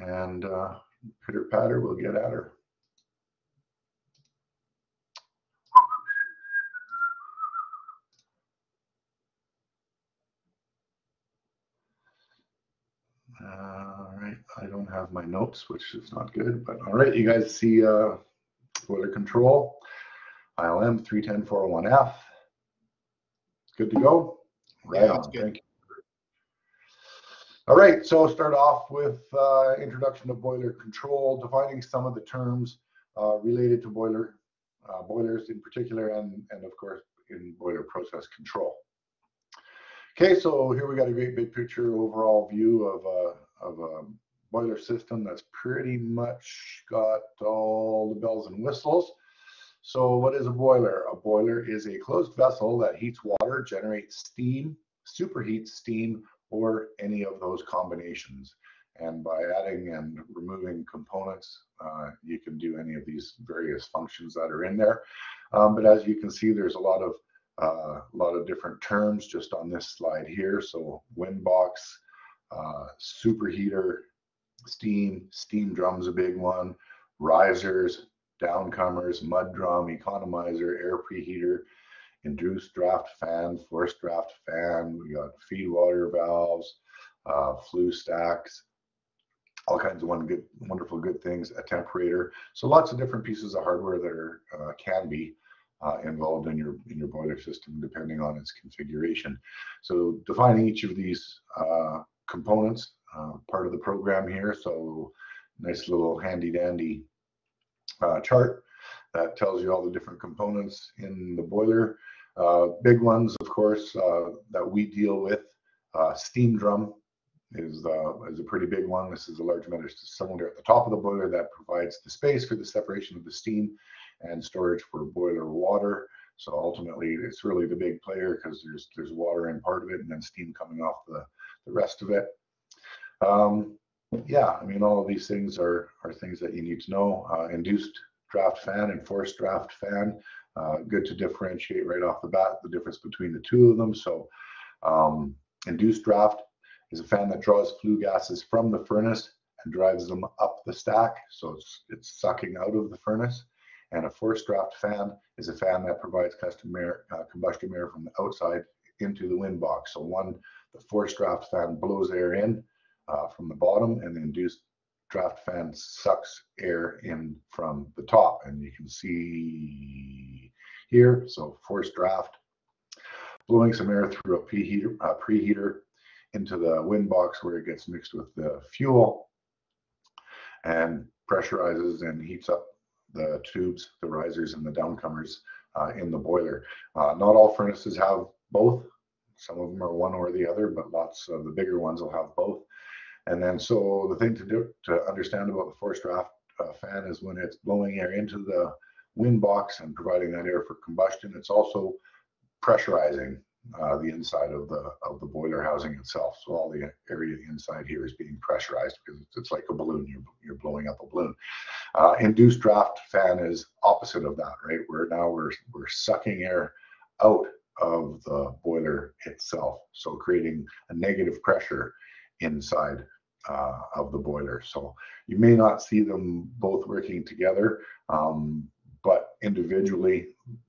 and uh, pitter patter, we'll get at her. All right, I don't have my notes, which is not good, but all right, you guys see uh, boiler control, ILM 310401F. Good to go? Right Yeah, on, good. thank you. All right, so start off with uh, introduction to boiler control, defining some of the terms uh, related to boiler, uh, boilers in particular, and, and of course, in boiler process control. Okay, so here we got a great big picture overall view of a, of a boiler system that's pretty much got all the bells and whistles. So what is a boiler? A boiler is a closed vessel that heats water, generates steam, superheats steam, or any of those combinations. And by adding and removing components, uh, you can do any of these various functions that are in there. Um, but as you can see, there's a lot of uh, a lot of different terms just on this slide here. So wind box, uh, superheater, steam, steam drum's a big one, risers, downcomers, mud drum, economizer, air preheater, induced draft fan, forced draft fan. We got feed water valves, uh, flue stacks, all kinds of one good, wonderful good things. Attemperator. So lots of different pieces of hardware that are uh, can be uh, involved in your in your boiler system depending on its configuration. So defining each of these uh, components, uh, part of the program here. So nice little handy dandy uh, chart that tells you all the different components in the boiler. Uh, big ones, of course, uh, that we deal with. Uh, steam drum is, is a pretty big one. This is a large metal cylinder at the top of the boiler that provides the space for the separation of the steam and storage for boiler water. So ultimately, it's really the big player because there's there's water in part of it and then steam coming off the, the rest of it. Um, yeah, I mean, all of these things are, are things that you need to know. Uh, induced draft fan and forced draft fan. Uh, good to differentiate right off the bat the difference between the two of them. So, um, induced draft is a fan that draws flue gases from the furnace and drives them up the stack. So it's it's sucking out of the furnace. And a forced draft fan is a fan that provides custom air, uh, combustion air from the outside into the wind box. So one, the forced draft fan blows air in uh, from the bottom, and the induced draft fan sucks air in from the top. And you can see here, so forced draft, blowing some air through a preheater, uh, preheater into the wind box where it gets mixed with the fuel and pressurizes and heats up the tubes, the risers, and the downcomers uh, in the boiler. Uh, not all furnaces have both. Some of them are one or the other, but lots of the bigger ones will have both. And then, so the thing to do to understand about the forced draft uh, fan is when it's blowing air into the wind box and providing that air for combustion, it's also pressurizing uh, the inside of the of the boiler housing itself. So all the area inside here is being pressurized because it's, it's like a balloon. You're you're blowing up a balloon. Uh, induced draft fan is opposite of that, right? Where now we're we're sucking air out of the boiler itself, so creating a negative pressure inside uh, of the boiler. So you may not see them both working together, um, but individually,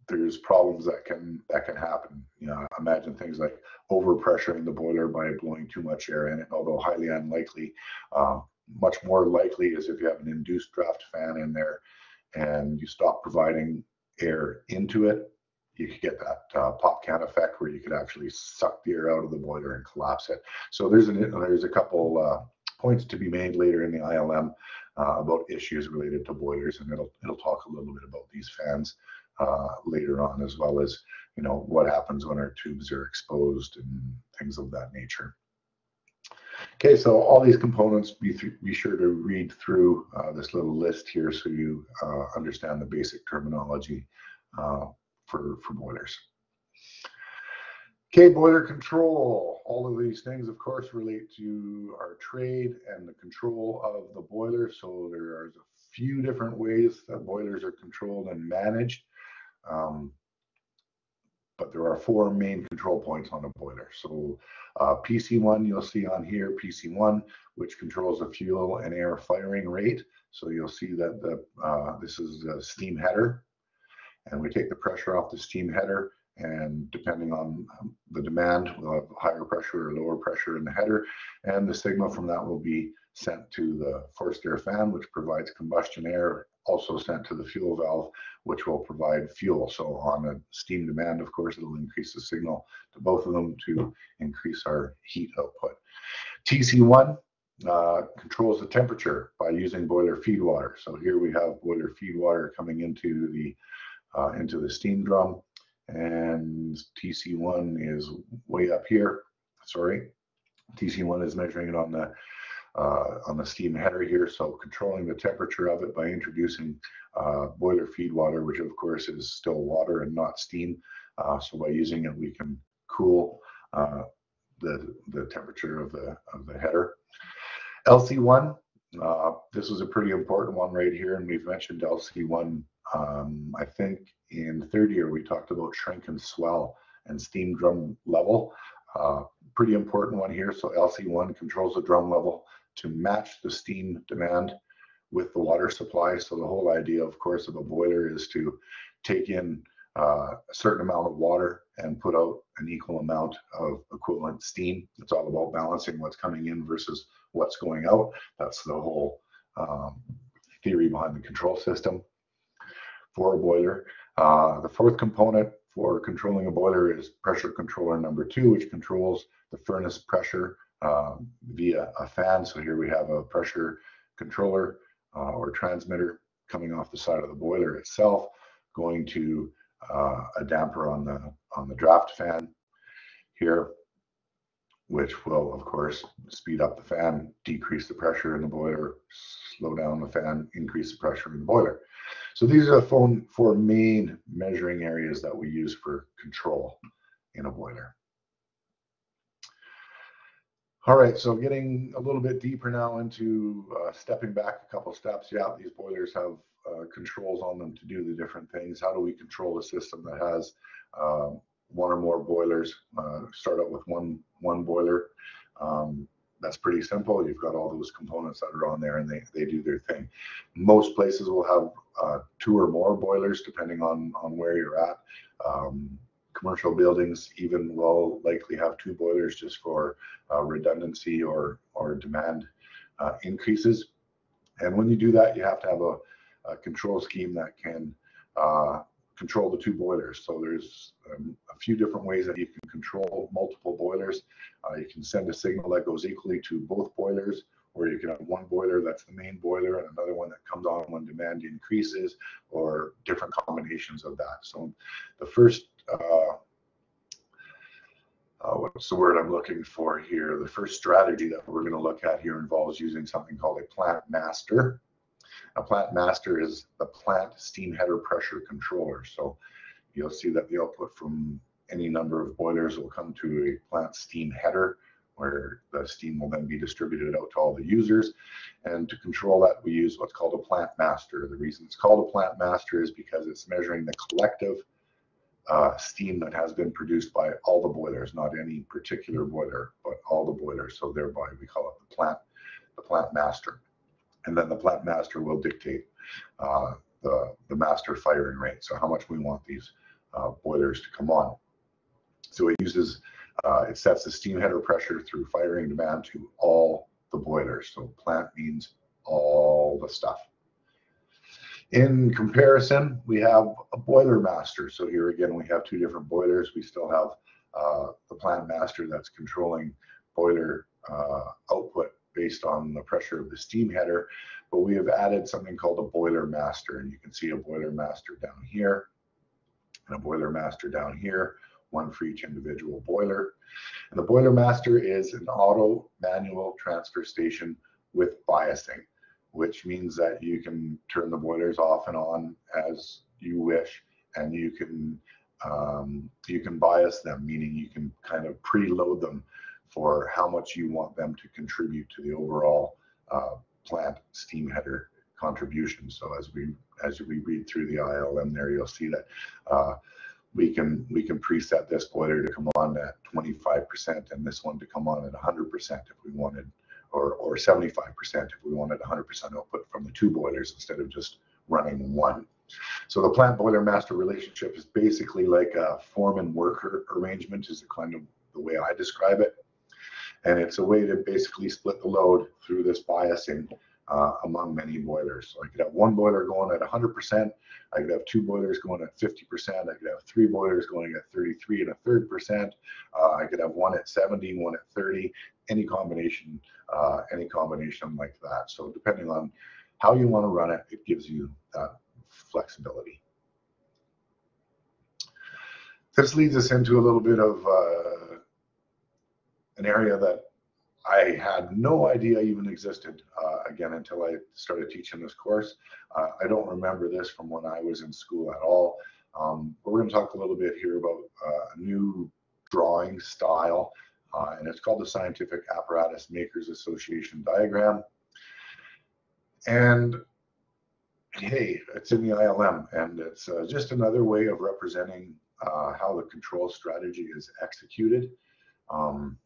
there's problems that can that can happen. You know, imagine things like overpressuring the boiler by blowing too much air in it, although highly unlikely. Uh, much more likely is if you have an induced draft fan in there and you stop providing air into it, you could get that uh, pop can effect where you could actually suck the air out of the boiler and collapse it. So there's an there's a couple uh, points to be made later in the ILM uh, about issues related to boilers, and it'll it'll talk a little bit about these fans uh, later on, as well as you know what happens when our tubes are exposed and things of that nature. Okay, so all these components, be, th be sure to read through uh, this little list here so you uh, understand the basic terminology uh, for, for boilers. Okay, boiler control. All of these things, of course, relate to our trade and the control of the boiler. So there are a few different ways that boilers are controlled and managed. Um, but there are four main control points on a boiler. So uh, PC1 you'll see on here, PC1, which controls the fuel and air firing rate. So you'll see that the uh, this is a steam header, and we take the pressure off the steam header, and depending on um, the demand, we'll have higher pressure or lower pressure in the header, and the signal from that will be sent to the forced air fan, which provides combustion air, also sent to the fuel valve, which will provide fuel. So on a steam demand, of course, it'll increase the signal to both of them to increase our heat output. TC1 uh, controls the temperature by using boiler feed water. So here we have boiler feed water coming into the uh, into the steam drum, and TC1 is way up here. Sorry, TC1 is measuring it on the uh, on the steam header here. So controlling the temperature of it by introducing uh, boiler feed water, which of course is still water and not steam. Uh, so by using it, we can cool uh, the the temperature of the of the header. LC1, uh, this is a pretty important one right here, and we've mentioned LC1. Um, I think in third year we talked about shrink and swell and steam drum level. Uh, pretty important one here. So LC1 controls the drum level to match the steam demand with the water supply. So the whole idea, of course, of a boiler is to take in uh, a certain amount of water and put out an equal amount of equivalent steam. It's all about balancing what's coming in versus what's going out. That's the whole um, theory behind the control system for a boiler. Uh, the fourth component for controlling a boiler is pressure controller number two, which controls the furnace pressure uh, via a fan. So here we have a pressure controller uh, or transmitter coming off the side of the boiler itself, going to uh, a damper on the on the draft fan here, which will of course speed up the fan, decrease the pressure in the boiler, slow down the fan, increase the pressure in the boiler. So these are the four, main measuring areas that we use for control in a boiler. All right, so getting a little bit deeper now into uh, stepping back a couple steps. Yeah, these boilers have uh, controls on them to do the different things. How do we control a system that has uh, one or more boilers? Uh, start out with one one boiler. Um, that's pretty simple. You've got all those components that are on there, and they they do their thing. Most places will have uh, two or more boilers, depending on on where you're at. Um, commercial buildings even will likely have two boilers just for uh, redundancy or or demand uh, increases. And when you do that, you have to have a, a control scheme that can uh, control the two boilers. So there's um, a few different ways that you can control multiple boilers. Uh, you can send a signal that goes equally to both boilers, or you can have one boiler that's the main boiler and another one that comes on when demand increases, or different combinations of that. So the first uh, uh, what's the word I'm looking for here? The first strategy that we're going to look at here involves using something called a plant master. A plant master is the plant steam header pressure controller. So you'll see that the output from any number of boilers will come to a plant steam header where the steam will then be distributed out to all the users. And to control that, we use what's called a plant master. The reason it's called a plant master is because it's measuring the collective uh, steam that has been produced by all the boilers, not any particular boiler, but all the boilers. So thereby we call it the plant, the plant master. And then the plant master will dictate uh, the, the master firing rate. So how much we want these uh, boilers to come on. So it uses, uh, it sets the steam header pressure through firing demand to all the boilers. So plant means all the stuff. In comparison, we have a boiler master. So here again, we have two different boilers. We still have uh, the plant master that's controlling boiler uh, output based on the pressure of the steam header. But we have added something called a boiler master. And you can see a boiler master down here and a boiler master down here, one for each individual boiler. And the boiler master is an auto manual transfer station with biasing which means that you can turn the boilers off and on as you wish, and you can um, you can bias them, meaning you can kind of preload them for how much you want them to contribute to the overall uh, plant steam header contribution. So as we as we read through the ILM there, you'll see that uh, we can we can preset this boiler to come on at 25% and this one to come on at 100% if we wanted, or or 75% if we wanted 100% output from the two boilers instead of just running one. So the plant boiler master relationship is basically like a foreman worker arrangement is the kind of the way I describe it. And it's a way to basically split the load through this biasing uh, among many boilers. So I could have one boiler going at 100%. I could have two boilers going at 50%. I could have three boilers going at 33 and a third percent. Uh, I could have one at 70, one at 30, any combination, uh, any combination like that. So depending on how you want to run it, it gives you that flexibility. This leads us into a little bit of uh, an area that I had no idea even existed uh, again until I started teaching this course. Uh, I don't remember this from when I was in school at all. Um, but we're going to talk a little bit here about uh, a new drawing style, uh, and it's called the Scientific Apparatus Makers Association diagram. And hey, it's in the ILM, and it's uh, just another way of representing uh, how the control strategy is executed. Um,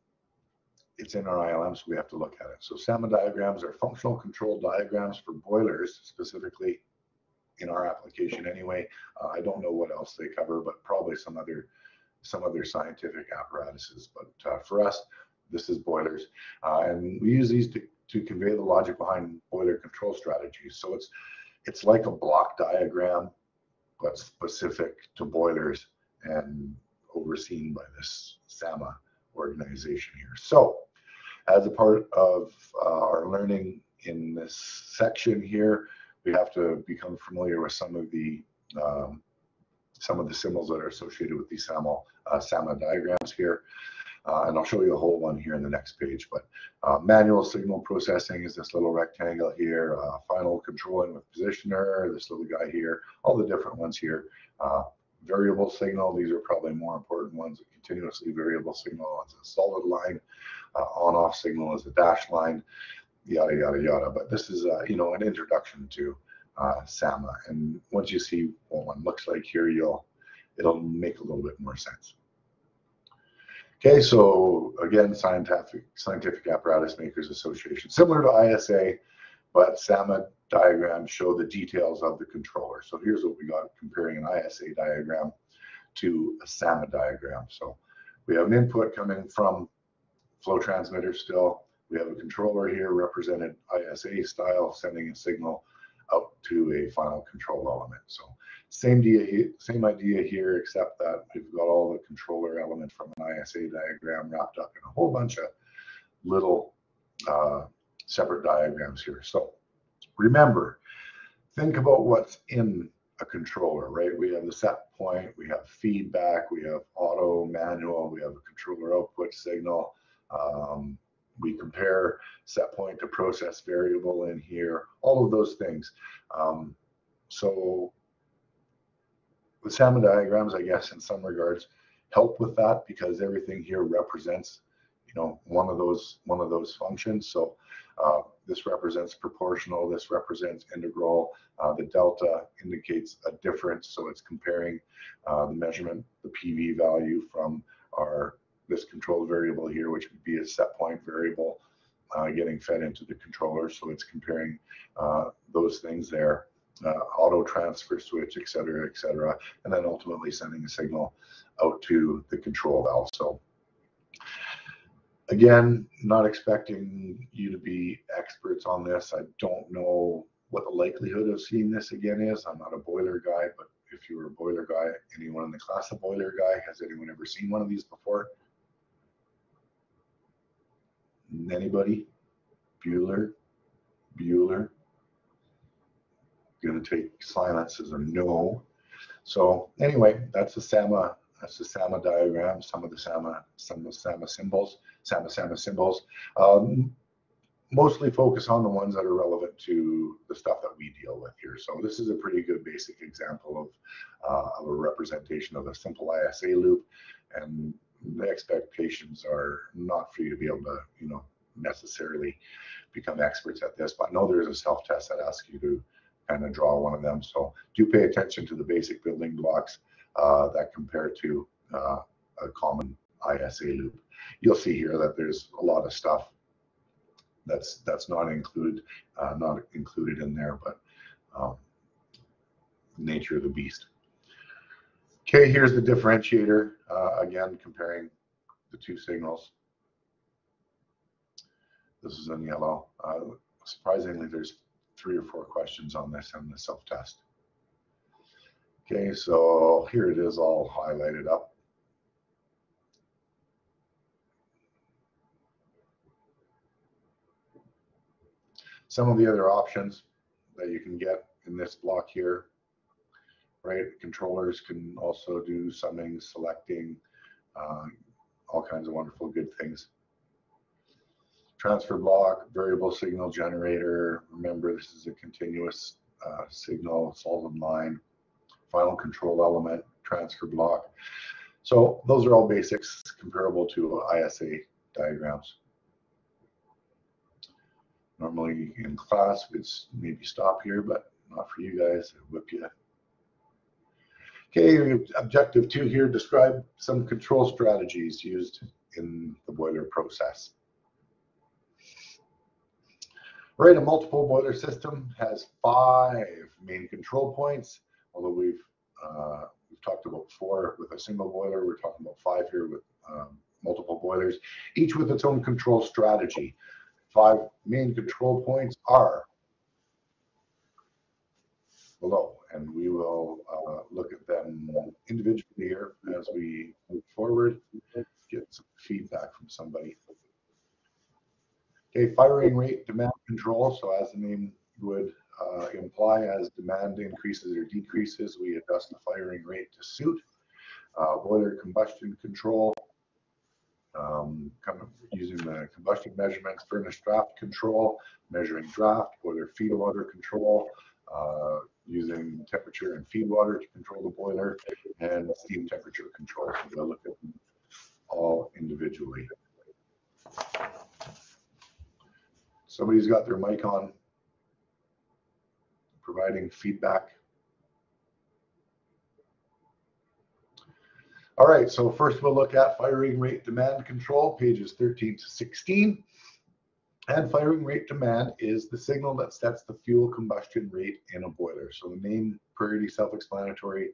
it's in our ILM, so we have to look at it. So SAMA diagrams are functional control diagrams for boilers, specifically in our application anyway. Uh, I don't know what else they cover, but probably some other some other scientific apparatuses. But uh, for us, this is boilers, uh, and we use these to, to convey the logic behind boiler control strategies. So it's it's like a block diagram, but specific to boilers and overseen by this SAMA organization here. So as a part of uh, our learning in this section here, we have to become familiar with some of the um, some of the symbols that are associated with these SAML, uh, SAMA diagrams here. Uh, and I'll show you a whole one here in the next page. But uh, manual signal processing is this little rectangle here. Uh, final controlling with positioner, this little guy here. All the different ones here. Uh, variable signal, these are probably more important ones. Continuously variable signal is a solid line. Uh, on-off signal is a dash line. Yada yada yada. But this is uh, you know an introduction to SAMA. And once you see what one looks like here, you'll it'll make a little bit more sense. Okay, so again, Scientific, Scientific Apparatus Makers Association, similar to ISA, but SAMA diagrams show the details of the controller. So here's what we got comparing an ISA diagram to a SAMA diagram. So we have an input coming from flow transmitter still. We have a controller here represented ISA style, sending a signal out to a final control element. So same idea, same idea here, except that we've got all the controller elements from an ISA diagram wrapped up in a whole bunch of little uh, separate diagrams here. So remember, think about what's in a controller, right? We have the set point, we have feedback, we have auto, manual, we have a controller output signal. Um, we compare set point to process variable in here, all of those things. Um, so the SAMA diagrams, I guess, in some regards, help with that because everything here represents, you know, one of those one of those functions. So uh, this represents proportional. This represents integral. Uh, the delta indicates a difference, so it's comparing uh, the measurement, the PV value from our this control variable here, which would be a set point variable, uh, getting fed into the controller. So it's comparing uh, those things there uh, auto transfer switch, et cetera, et cetera, and then ultimately sending a signal out to the control valve. So again, not expecting you to be experts on this. I don't know what the likelihood of seeing this again is. I'm not a boiler guy, but if you were a boiler guy, anyone in the class of boiler guy, has anyone ever seen one of these before? Anybody? Bueller? Bueller? going to take silence as a no. So anyway, that's the SAMA, that's the SAMA diagram, some of the SAMA, some of the SAMA symbols, SAMA SAMA symbols. Um, mostly focus on the ones that are relevant to the stuff that we deal with here. So this is a pretty good basic example of, uh, of a representation of a simple ISA loop. And the expectations are not for you to be able to, you know, necessarily become experts at this, but I know there's a self-test that asks you to kind of draw one of them. So do pay attention to the basic building blocks uh, that compare to uh, a common ISA loop. You'll see here that there's a lot of stuff that's that's not included uh, not included in there, but um, nature of the beast. Okay, here's the differentiator uh, again comparing the two signals. This is in yellow. Uh, surprisingly, there's three or four questions on this in the self-test. Okay, so here it is all highlighted up. Some of the other options that you can get in this block here, right? Controllers can also do summing, selecting, uh, all kinds of wonderful good things transfer block, variable signal generator. Remember, this is a continuous uh, signal, solid line, final control element, transfer block. So those are all basics comparable to ISA diagrams. Normally in class, we'd maybe stop here, but not for you guys, I whip you. Okay, objective two here, describe some control strategies used in the boiler process. Right, a multiple boiler system has five main control points, although we've uh, we've talked about four with a single boiler. We're talking about five here with um, multiple boilers, each with its own control strategy. Five main control points are below, and we will uh, look at them individually here as we move forward. Get some feedback from somebody. Okay, firing rate demand control. So as the name would uh, imply, as demand increases or decreases, we adjust the firing rate to suit. Uh, boiler combustion control, um, kind of using the combustion measurements, furnace draft control, measuring draft, boiler feed water control, uh, using temperature and feed water to control the boiler, and steam temperature control. So we'll look at them all individually. Somebody's got their mic on, providing feedback. All right, so first we'll look at firing rate demand control, pages 13 to 16. And firing rate demand is the signal that sets the fuel combustion rate in a boiler. So the name pretty self-explanatory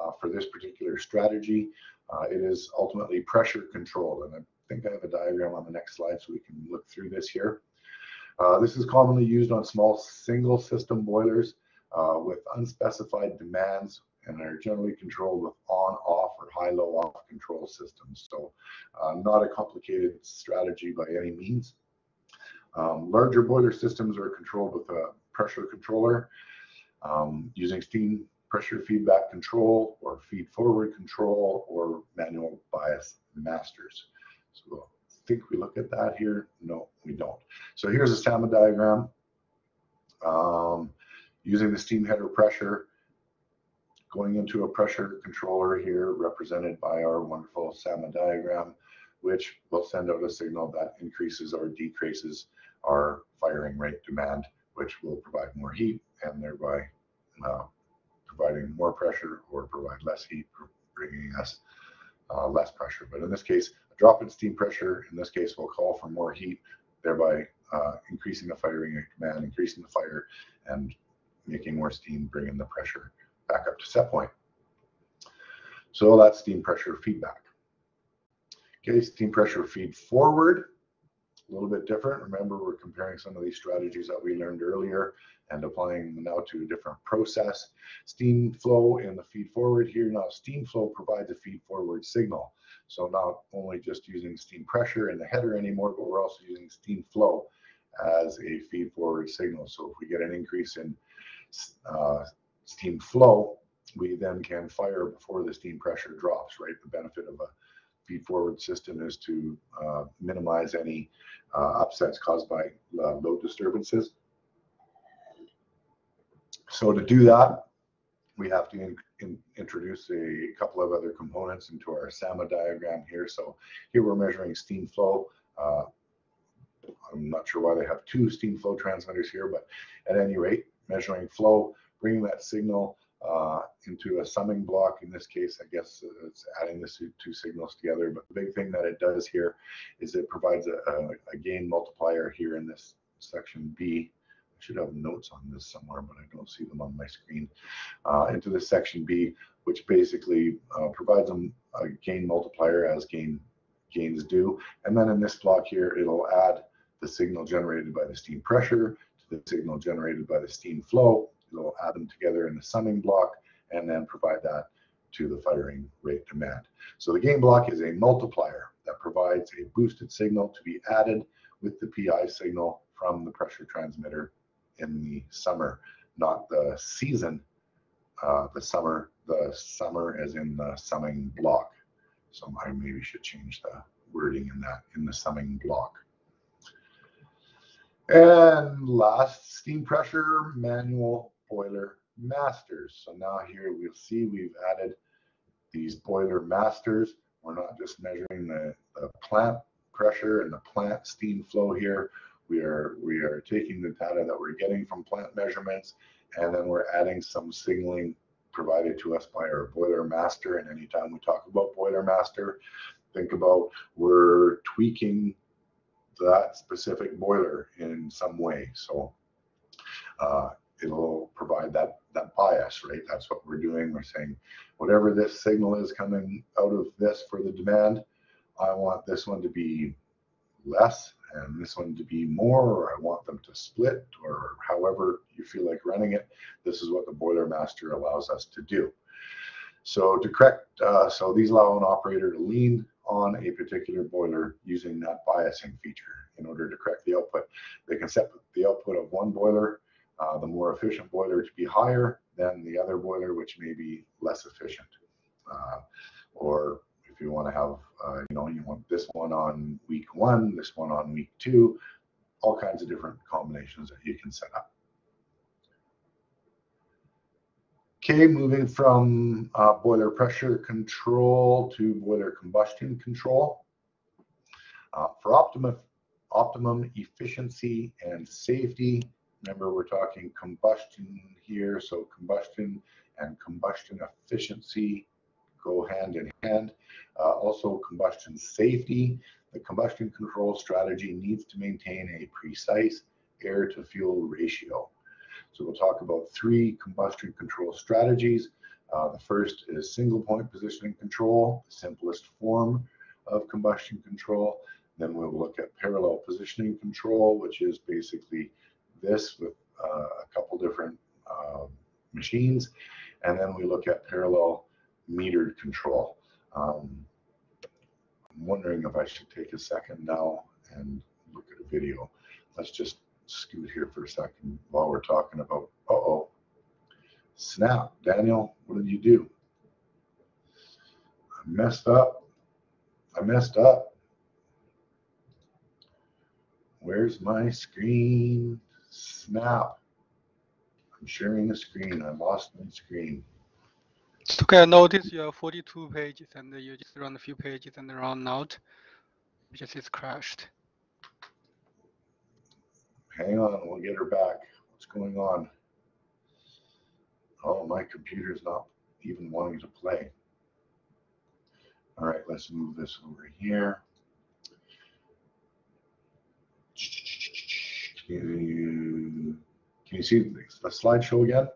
uh, for this particular strategy. Uh, it is ultimately pressure controlled. And I think I have a diagram on the next slide so we can look through this here. Uh, this is commonly used on small single system boilers uh, with unspecified demands and are generally controlled with on, off, or high, low, off control systems. So uh, not a complicated strategy by any means. Um, larger boiler systems are controlled with a pressure controller um, using steam pressure feedback control or feed forward control or manual bias masters. So I think we look at that here? No, we don't. So here's a SAMA diagram um, using the steam header pressure going into a pressure controller here represented by our wonderful SAMA diagram, which will send out a signal that increases or decreases our firing rate demand, which will provide more heat and thereby uh, providing more pressure or provide less heat, bringing us uh, less pressure. But in this case, a drop in steam pressure, in this case, will call for more heat, thereby uh, increasing the firing command, increasing the fire, and making more steam, bringing the pressure back up to set point. So that's steam pressure feedback. Okay, steam pressure feed forward, a little bit different. Remember, we're comparing some of these strategies that we learned earlier and applying them now to a different process. Steam flow in the feed forward here. Now, steam flow provides a feed forward signal. So not only just using steam pressure in the header anymore, but we're also using steam flow as a feed forward signal. So if we get an increase in uh, steam flow, we then can fire before the steam pressure drops, right? The benefit of a feed forward system is to uh, minimize any uh, upsets caused by uh, load disturbances. So to do that, we have to in, in, introduce a couple of other components into our SAMA diagram here. So here we're measuring steam flow. Uh, I'm not sure why they have two steam flow transmitters here, but at any rate, measuring flow, bringing that signal uh, into a summing block. In this case, I guess it's adding the two signals together. But the big thing that it does here is it provides a, a, a gain multiplier here in this section B. I should have notes on this somewhere, but I don't see them on my screen. Uh, into this section B, which basically uh, provides a gain multiplier as gain gains do. And then in this block here, it'll add the signal generated by the steam pressure to the signal generated by the steam flow. It'll add them together in the summing block and then provide that to the firing rate demand. So the gain block is a multiplier that provides a boosted signal to be added with the PI signal from the pressure transmitter in the summer, not the season, uh, the summer, the summer as in the summing block. So I maybe should change the wording in that in the summing block. And last, steam pressure manual boiler masters. So now here we'll see we've added these boiler masters. We're not just measuring the, the plant pressure and the plant steam flow here. We are we are taking the data that we're getting from plant measurements, and then we're adding some signaling provided to us by our boiler master. And anytime we talk about boiler master, think about we're tweaking that specific boiler in some way. So uh, it'll provide that that bias, right? That's what we're doing. We're saying whatever this signal is coming out of this for the demand, I want this one to be less and this one to be more, or I want them to split, or however you feel like running it. This is what the boiler master allows us to do. So to correct, uh, so these allow an operator to lean on a particular boiler using that biasing feature in order to correct the output. They can set the output of one boiler, uh, the more efficient boiler to be higher than the other boiler, which may be less efficient. Uh, or if you want to have, uh, you know, you want this one on week one, this one on week two, all kinds of different combinations that you can set up. Okay, moving from uh, boiler pressure control to boiler combustion control. Uh, for optimum, optimum efficiency and safety, remember we're talking combustion here, so combustion and combustion efficiency go hand in hand. Uh, also, combustion safety. The combustion control strategy needs to maintain a precise air to fuel ratio. So we'll talk about three combustion control strategies. Uh, the first is single point positioning control, the simplest form of combustion control. Then we'll look at parallel positioning control, which is basically this with uh, a couple different uh, machines. And then we look at parallel metered control. Um, I'm wondering if I should take a second now and look at a video. Let's just scoot here for a second while we're talking about, uh-oh, snap. Daniel, what did you do? I messed up. I messed up. Where's my screen? Snap. I'm sharing the screen. I lost my screen. It's okay. I notice you have 42 pages and you just run a few pages and run out because it's crashed. Hang on, we'll get her back. What's going on? Oh, my computer's not even wanting to play. All right, let's move this over here. Can you see the slideshow again?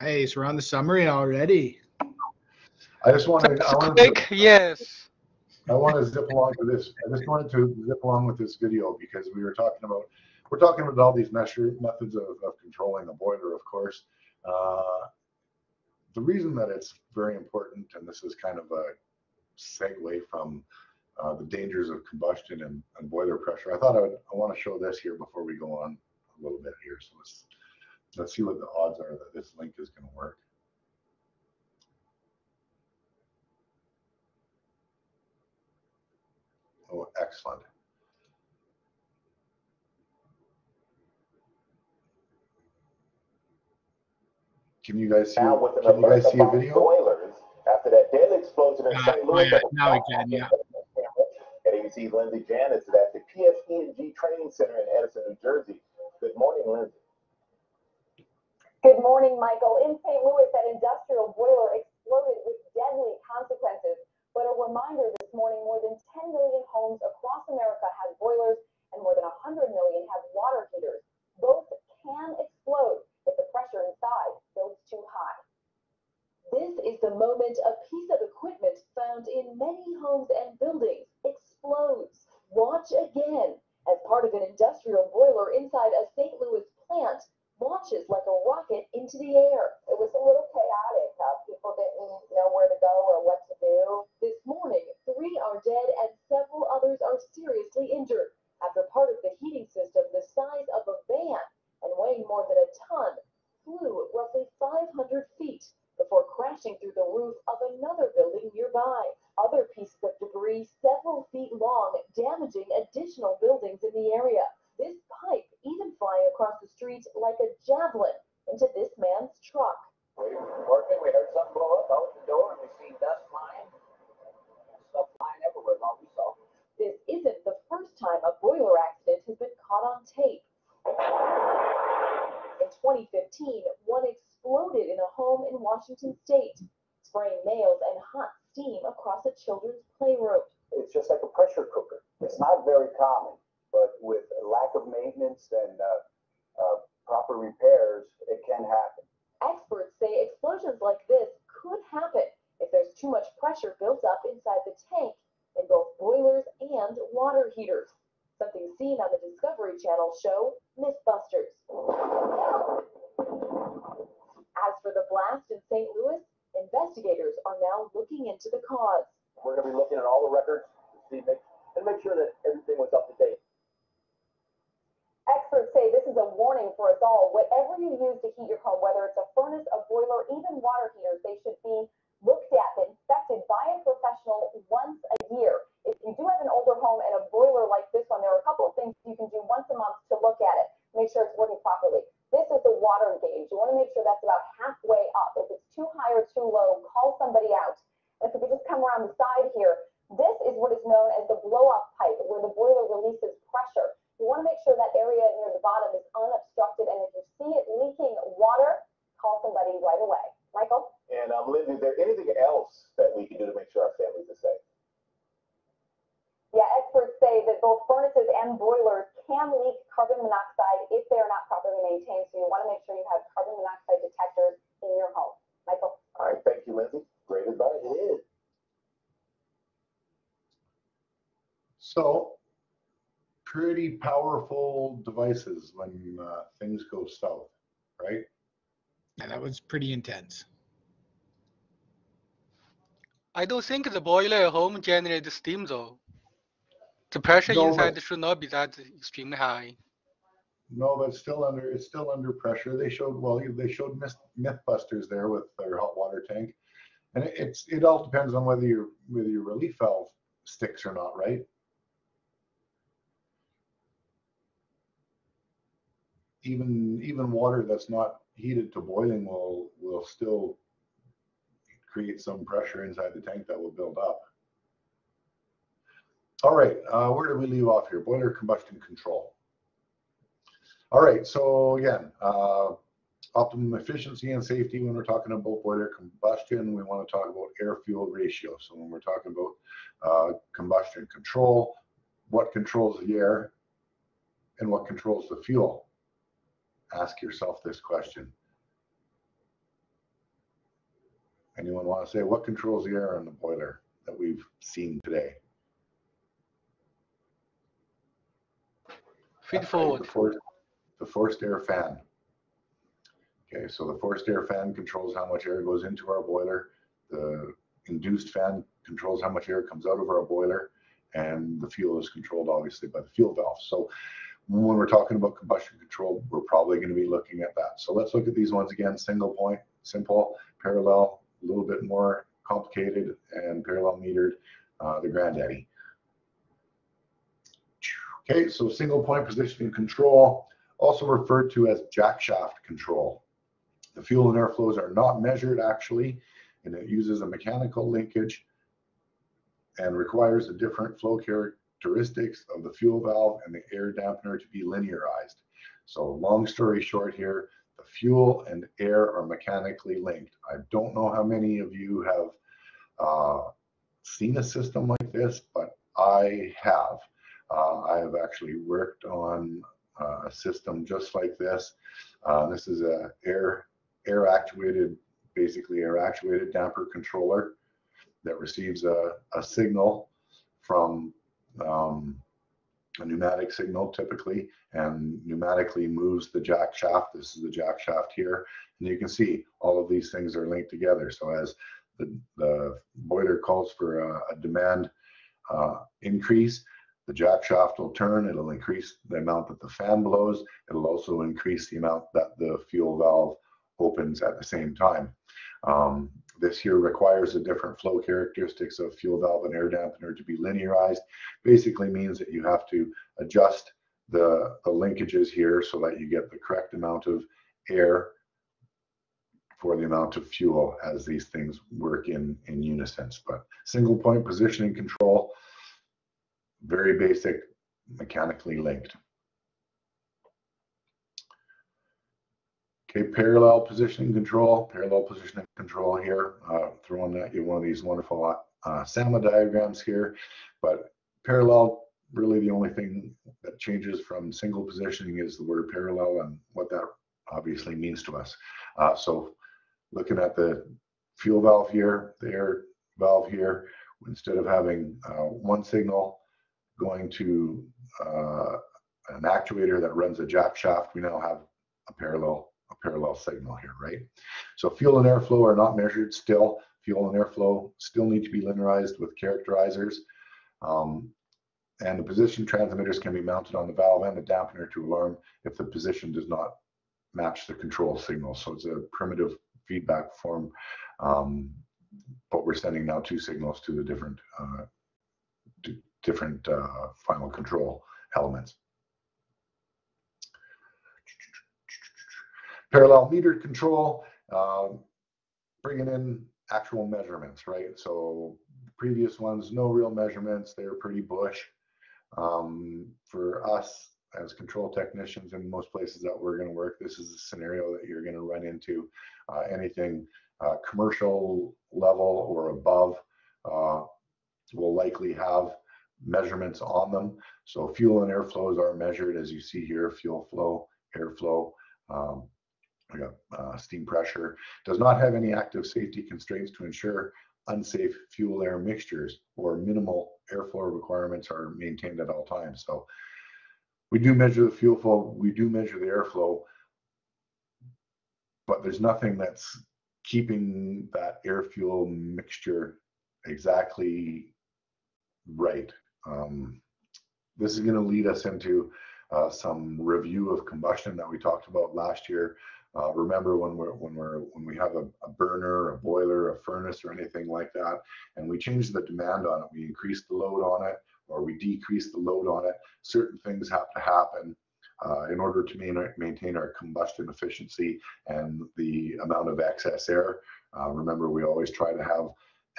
Hey, so we're on the summary already. I just wanted, I wanted Quick, yes. I want to zip along to this. I just wanted to zip along with this video because we were talking about we're talking about all these measure methods of, of controlling the boiler, of course. Uh, the reason that it's very important, and this is kind of a segue from uh, the dangers of combustion and, and boiler pressure, I thought I, would, I want to show this here before we go on a little bit here. So let's let's see what the odds are that this link is going to work. Oh, excellent. Can you guys see? Now with Can you guys see a video? boilers after that deadly explosion in Uh, St. oh, Louis. yeah, now we caught can, yeah. And ABC Lindsay Janis is at the PSE&G Training Center in Edison, New Jersey. Good morning, Lindsay. Good morning, Michael. In St. Louis, that industrial boiler exploded with deadly consequences. But a reminder this morning, more than 10 million homes across America have boilers and more than 100 million have water heaters. Both can explode if the pressure inside goes too high. This is the moment a piece of equipment found in many homes and buildings explodes. Watch again as part of an industrial boiler inside a St. Louis plant launches like a rocket into the air. It was a little chaotic. Uh, people didn't know where to go or what to do. This morning, three are dead and several others are seriously injured after part of the heating system the size of a van and weighing more than a ton flew roughly 500 feet before crashing through the roof of another building nearby. Other pieces of debris several feet long damaging additional buildings in the area. This pipe even flying across the street like a javelin into this man's truck. We were working, we heard something blow up out the door, and we seen dust flying. Stuff flying everywhere, all we saw. This isn't the first time a boiler accident has been caught on tape. In 2015, one exploded in a home in Washington state, spraying nails and hot steam across a children's playroom. It's just like a pressure cooker. It's not very common, but with a lack of maintenance and, uh, uh, proper repairs, it can happen. Experts say explosions like this could happen if there's too much pressure built up inside the tank in both boilers and water heaters. Something seen on the Discovery Channel show Mythbusters. As for the blast in St. Louis, investigators are now looking into the cause. We're gonna be looking at all the records to see, make, and make sure that everything was up to date. Experts say this is a warning for us all. Whatever you use to heat your home, whether it's a furnace, a boiler, even water heaters, they should be looked at, inspected by a professional once a year. If you do have an older home and a boiler like this one, there are a couple of things you can do once a month to look at it, make sure it's working properly. This is the water gauge. You want to make sure that's about halfway up. If it's too high or too low, call somebody out. And if we could just come around the side here, this is what is known as the blow-off pipe, where the boiler releases pressure. You want to make sure that area near the bottom is unobstructed, and if you see it leaking water, call somebody right away. Michael? And, um, Lindsay, is there anything else that we can do to make sure our families are safe? Yeah, experts say that both furnaces and boilers can leak carbon monoxide if they are not properly maintained. So you want to make sure you have carbon monoxide detectors in your home. Michael? All right, thank you, Lindsay. Great advice. It is. So pretty powerful devices when uh, things go south, right? Yeah, that was pretty intense. I don't think the boiler at home generates steam though. The pressure No, inside but- should not be that extremely high. No, but it's still under, it's still under pressure. They showed, well, they showed Mythbusters there with their hot water tank. And it's, it all depends on whether your, whether your relief valve sticks or not, right? Even, even water that's not heated to boiling will, will still create some pressure inside the tank that will build up. All right, uh, where did we leave off here? Boiler combustion control. All right, so again, uh, optimum efficiency and safety when we're talking about boiler combustion, we want to talk about air fuel ratio. So when we're talking about uh, combustion control, what controls the air and what controls the fuel? Ask yourself this question. Anyone want to say what controls the air in the boiler that we've seen today? Feed forward. The forced, the forced air fan. Okay, so the forced air fan controls how much air goes into our boiler. The induced fan controls how much air comes out of our boiler. And the fuel is controlled obviously by the fuel valve. So when we're talking about combustion control, we're probably going to be looking at that. So let's look at these ones again. Single point, simple, parallel, a little bit more complicated and parallel metered, uh, the granddaddy. Okay, so single point positioning control, also referred to as jack shaft control. The fuel and air flows are not measured actually, and it uses a mechanical linkage and requires a different flow characteristics of the fuel valve and the air dampener to be linearized. So long story short here, the fuel and air are mechanically linked. I don't know how many of you have uh, seen a system like this, but I have. Uh, I have actually worked on uh, a system just like this. Uh, this is a air air actuated, basically air actuated damper controller that receives a, a signal from um, a pneumatic signal typically and pneumatically moves the jack shaft. This is the jack shaft here. And you can see all of these things are linked together. So as the, the boiler calls for a, a demand uh, increase, the jack shaft will turn. It'll increase the amount that the fan blows. It'll also increase the amount that the fuel valve opens at the same time. Um, this here requires the different flow characteristics of fuel valve and air dampener to be linearized. Basically means that you have to adjust the, the linkages here so that you get the correct amount of air for the amount of fuel as these things work in, in unison. But single point positioning control, very basic, mechanically linked. Okay, parallel positioning control, parallel positioning control here, uh, throwing at you one of these wonderful uh, SAMA diagrams here, but parallel, really the only thing that changes from single positioning is the word parallel and what that obviously means to us. Uh, so looking at the fuel valve here, the air valve here, instead of having uh, one signal going to uh, an actuator that runs a jack shaft, we now have a parallel a parallel signal here, right? So fuel and airflow are not measured still. Fuel and airflow still need to be linearized with characterizers. Um, and the position transmitters can be mounted on the valve and the dampener to alarm if the position does not match the control signal. So it's a primitive feedback form, um, but we're sending now two signals to the different uh, different uh, final control elements. Parallel metered control, um, bringing in actual measurements, right? So previous ones, no real measurements. They're pretty bush. Um, for us as control technicians in most places that we're going to work, this is a scenario that you're going to run into. Uh, anything uh, commercial level or above uh, will likely have measurements on them. So fuel and air flows are measured as you see here, fuel flow, airflow. Um, got uh, steam pressure, does not have any active safety constraints to ensure unsafe fuel air mixtures or minimal airflow requirements are maintained at all times. So we do measure the fuel flow, we do measure the airflow, but there's nothing that's keeping that air fuel mixture exactly right. Um, this is going to lead us into uh, some review of combustion that we talked about last year uh, remember when we're when we're when we have a, a, burner, a boiler, a furnace, or anything like that, and we change the demand on it, we increase the load on it, or we decrease the load on it. Certain things have to happen uh, in order to main, maintain our combustion efficiency and the amount of excess air. Uh, remember, we always try to have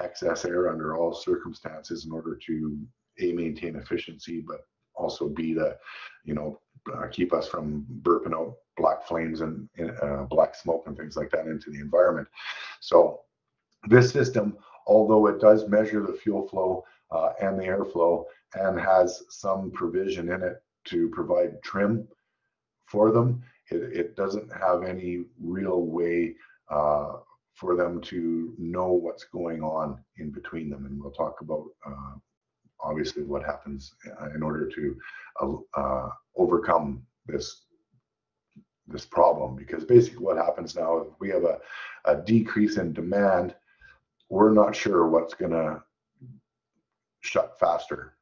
excess air under all circumstances in order to a maintain efficiency, but also b to you know uh, keep us from burping out black flames and uh, black smoke and things like that into the environment. So this system, although it does measure the fuel flow uh, and the airflow and has some provision in it to provide trim for them, it, it doesn't have any real way uh, for them to know what's going on in between them. And we'll talk about uh, obviously what happens uh, in order to uh, overcome this this problem because basically what happens now if we have a, a decrease in demand. We're not sure what's going to shut faster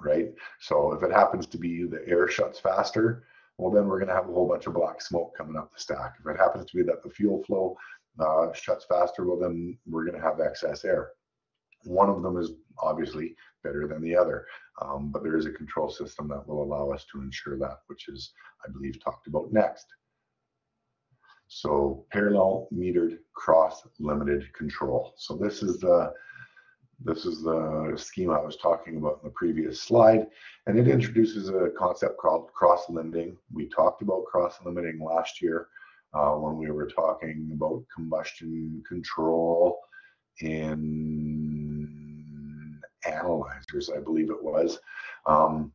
right? So if it happens to be the air shuts faster well then we're going to have a whole bunch of black smoke coming up the stack. If it happens to be that the fuel flow uh, shuts faster well then we're going to have excess air one of them is obviously better than the other. Um, but there is a control system that will allow us to ensure that, which is, I believe, talked about next. So parallel metered cross limited control. So this is the this is the scheme I was talking about in the previous slide, and it introduces a concept called cross limiting. We talked about cross limiting last year. uh, when we were talking about combustion control in analyzers, I believe it was. Um,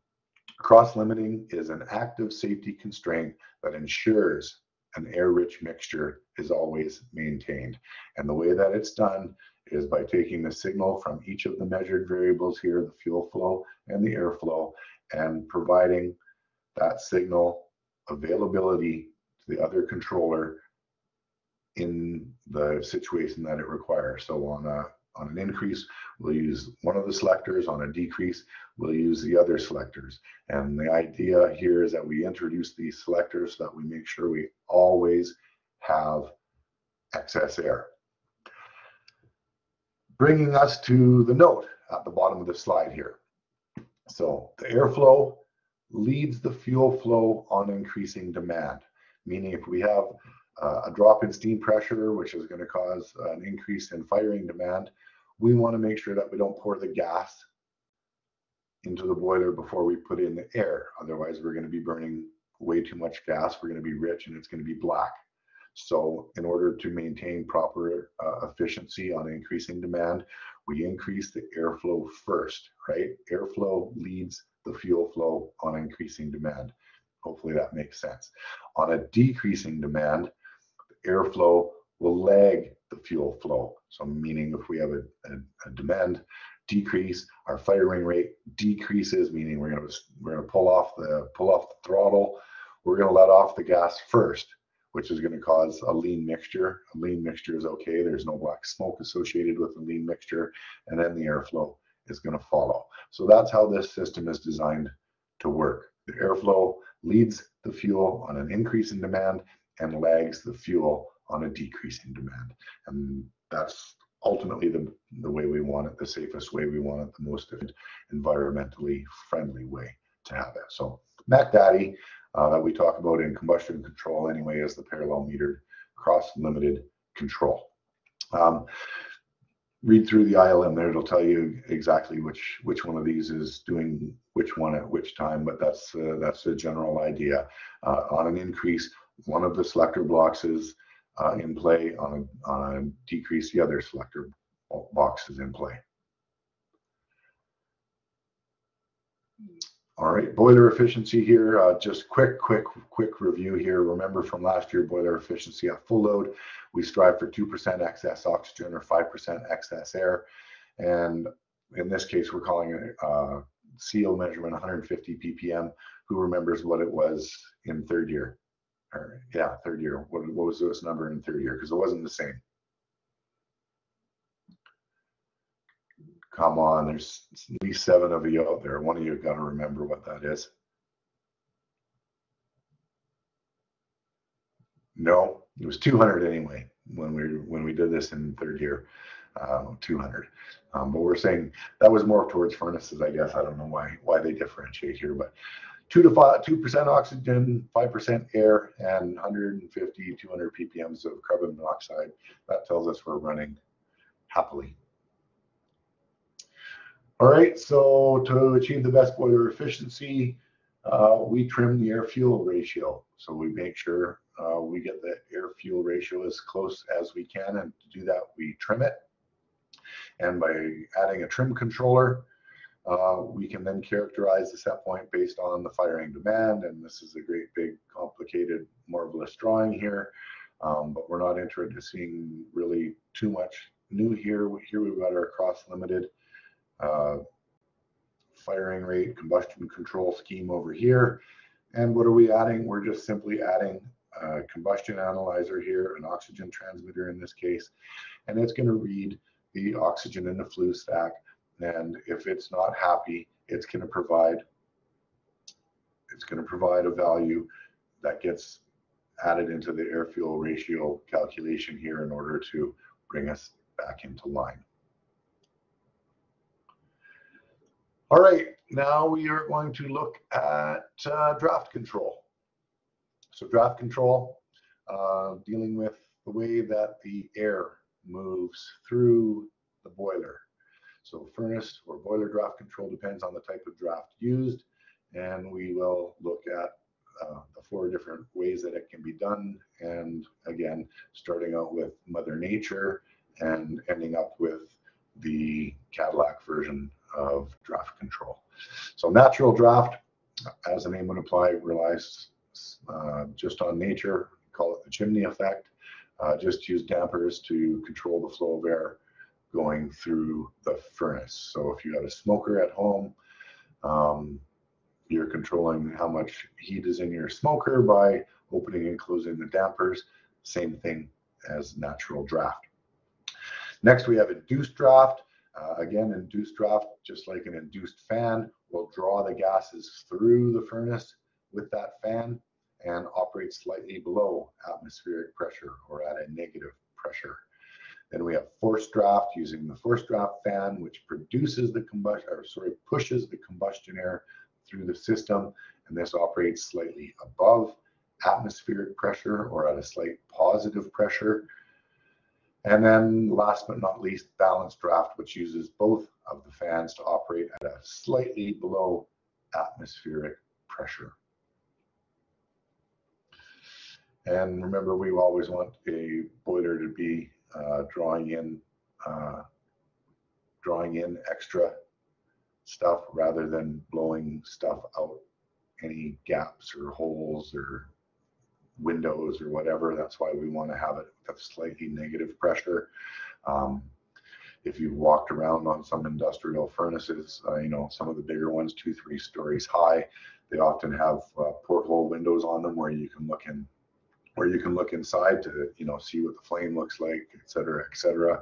cross limiting is an active safety constraint that ensures an air-rich mixture is always maintained. And the way that it's done is by taking the signal from each of the measured variables here, the fuel flow and the airflow, and providing that signal availability to the other controller in the situation that it requires. So on a on an increase, we'll use one of the selectors. On a decrease, we'll use the other selectors. And the idea here is that we introduce these selectors so that we make sure we always have excess air. Bringing us to the note at the bottom of the slide here. So the airflow leads the fuel flow on increasing demand, meaning if we have uh, a drop in steam pressure, which is going to cause an increase in firing demand, we want to make sure that we don't pour the gas into the boiler before we put in the air. Otherwise, we're going to be burning way too much gas. We're going to be rich and it's going to be black. So in order to maintain proper uh, efficiency on increasing demand, we increase the airflow first, right? Airflow leads the fuel flow on increasing demand. Hopefully that makes sense. On a decreasing demand, airflow will lag the fuel flow. So meaning if we have a, a, a demand decrease, our firing rate decreases, meaning we're gonna we're gonna pull off the pull off the throttle. We're gonna let off the gas first, which is gonna cause a lean mixture. A lean mixture is okay. There's no black smoke associated with a lean mixture, and then the airflow is gonna follow. So that's how this system is designed to work. The airflow leads the fuel on an increase in demand and lags the fuel on a decreasing demand. And that's ultimately the, the way we want it, the safest way we want it, the most environmentally friendly way to have it. So Mac Daddy uh, that we talk about in combustion control anyway is the parallel metered cross limited control. Um, read through the ILM there, it'll tell you exactly which which one of these is doing which one at which time, but that's uh, that's a general idea. Uh, on an increase, one of the selector blocks is uh, in play. On a, on a decrease, the other selector box is in play. All right, boiler efficiency here. Uh, just quick, quick, quick review here. Remember from last year, boiler efficiency at full load, we strive for 2% excess oxygen or 5% excess air. And in this case, we're calling it uh, CO measurement 150 ppm. Who remembers what it was in third year? Or yeah, third year. What, what was this number in third year? Because it wasn't the same. Come on, there's at least seven of you out there. One of you got to remember what that is. No, it was 200 anyway when we when we did this in third year, uh, 200. Um, but we're saying that was more towards furnaces, I guess. I don't know why why they differentiate here, but two to five, two percent oxygen, five percent air, and 150, 200 ppms of carbon monoxide. That tells us we're running happily. All right, so to achieve the best boiler efficiency, uh, we trim the air fuel ratio. So we make sure uh, we get the air fuel ratio as close as we can, and to do that, we trim it. And by adding a trim controller, uh, we can then characterize the set point based on the firing demand, and this is a great big complicated marvelous drawing here, um, but we're not interested in seeing really too much new here. Here we've got our cross limited uh, firing rate combustion control scheme over here. And what are we adding? We're just simply adding a combustion analyzer here, an oxygen transmitter in this case, and it's going to read the oxygen in the flue stack and if it's not happy, it's going to provide it's going to provide a value that gets added into the air fuel ratio calculation here in order to bring us back into line. All right, now we are going to look at uh, draft control. So draft control, uh, dealing with the way that the air moves through the boiler. So furnace or boiler draft control depends on the type of draft used. And we will look at uh, the four different ways that it can be done. And again, starting out with Mother Nature and ending up with the Cadillac version of draft control. So natural draft, as the name would imply, relies uh, just on nature, call it the chimney effect. Uh, just use dampers to control the flow of air going through the furnace. So if you have a smoker at home, um, you're controlling how much heat is in your smoker by opening and closing the dampers. Same thing as natural draft. Next, we have induced draft. Uh, again, induced draft, just like an induced fan, will draw the gases through the furnace with that fan and operate slightly below atmospheric pressure or at a negative pressure. Then we have forced draft using the forced draft fan, which produces the combustion, or sorry, pushes the combustion air through the system, and this operates slightly above atmospheric pressure or at a slight positive pressure. And then last but not least, balanced draft, which uses both of the fans to operate at a slightly below atmospheric pressure. And remember, we always want a boiler to be uh, drawing in uh, drawing in extra stuff rather than blowing stuff out any gaps or holes or windows or whatever. That's why we want to have it with a slightly negative pressure. Um, if you've walked around on some industrial furnaces, uh, you know, some of the bigger ones, two, three stories high, they often have uh, porthole windows on them where you can look in where you can look inside to you know see what the flame looks like et cetera et cetera.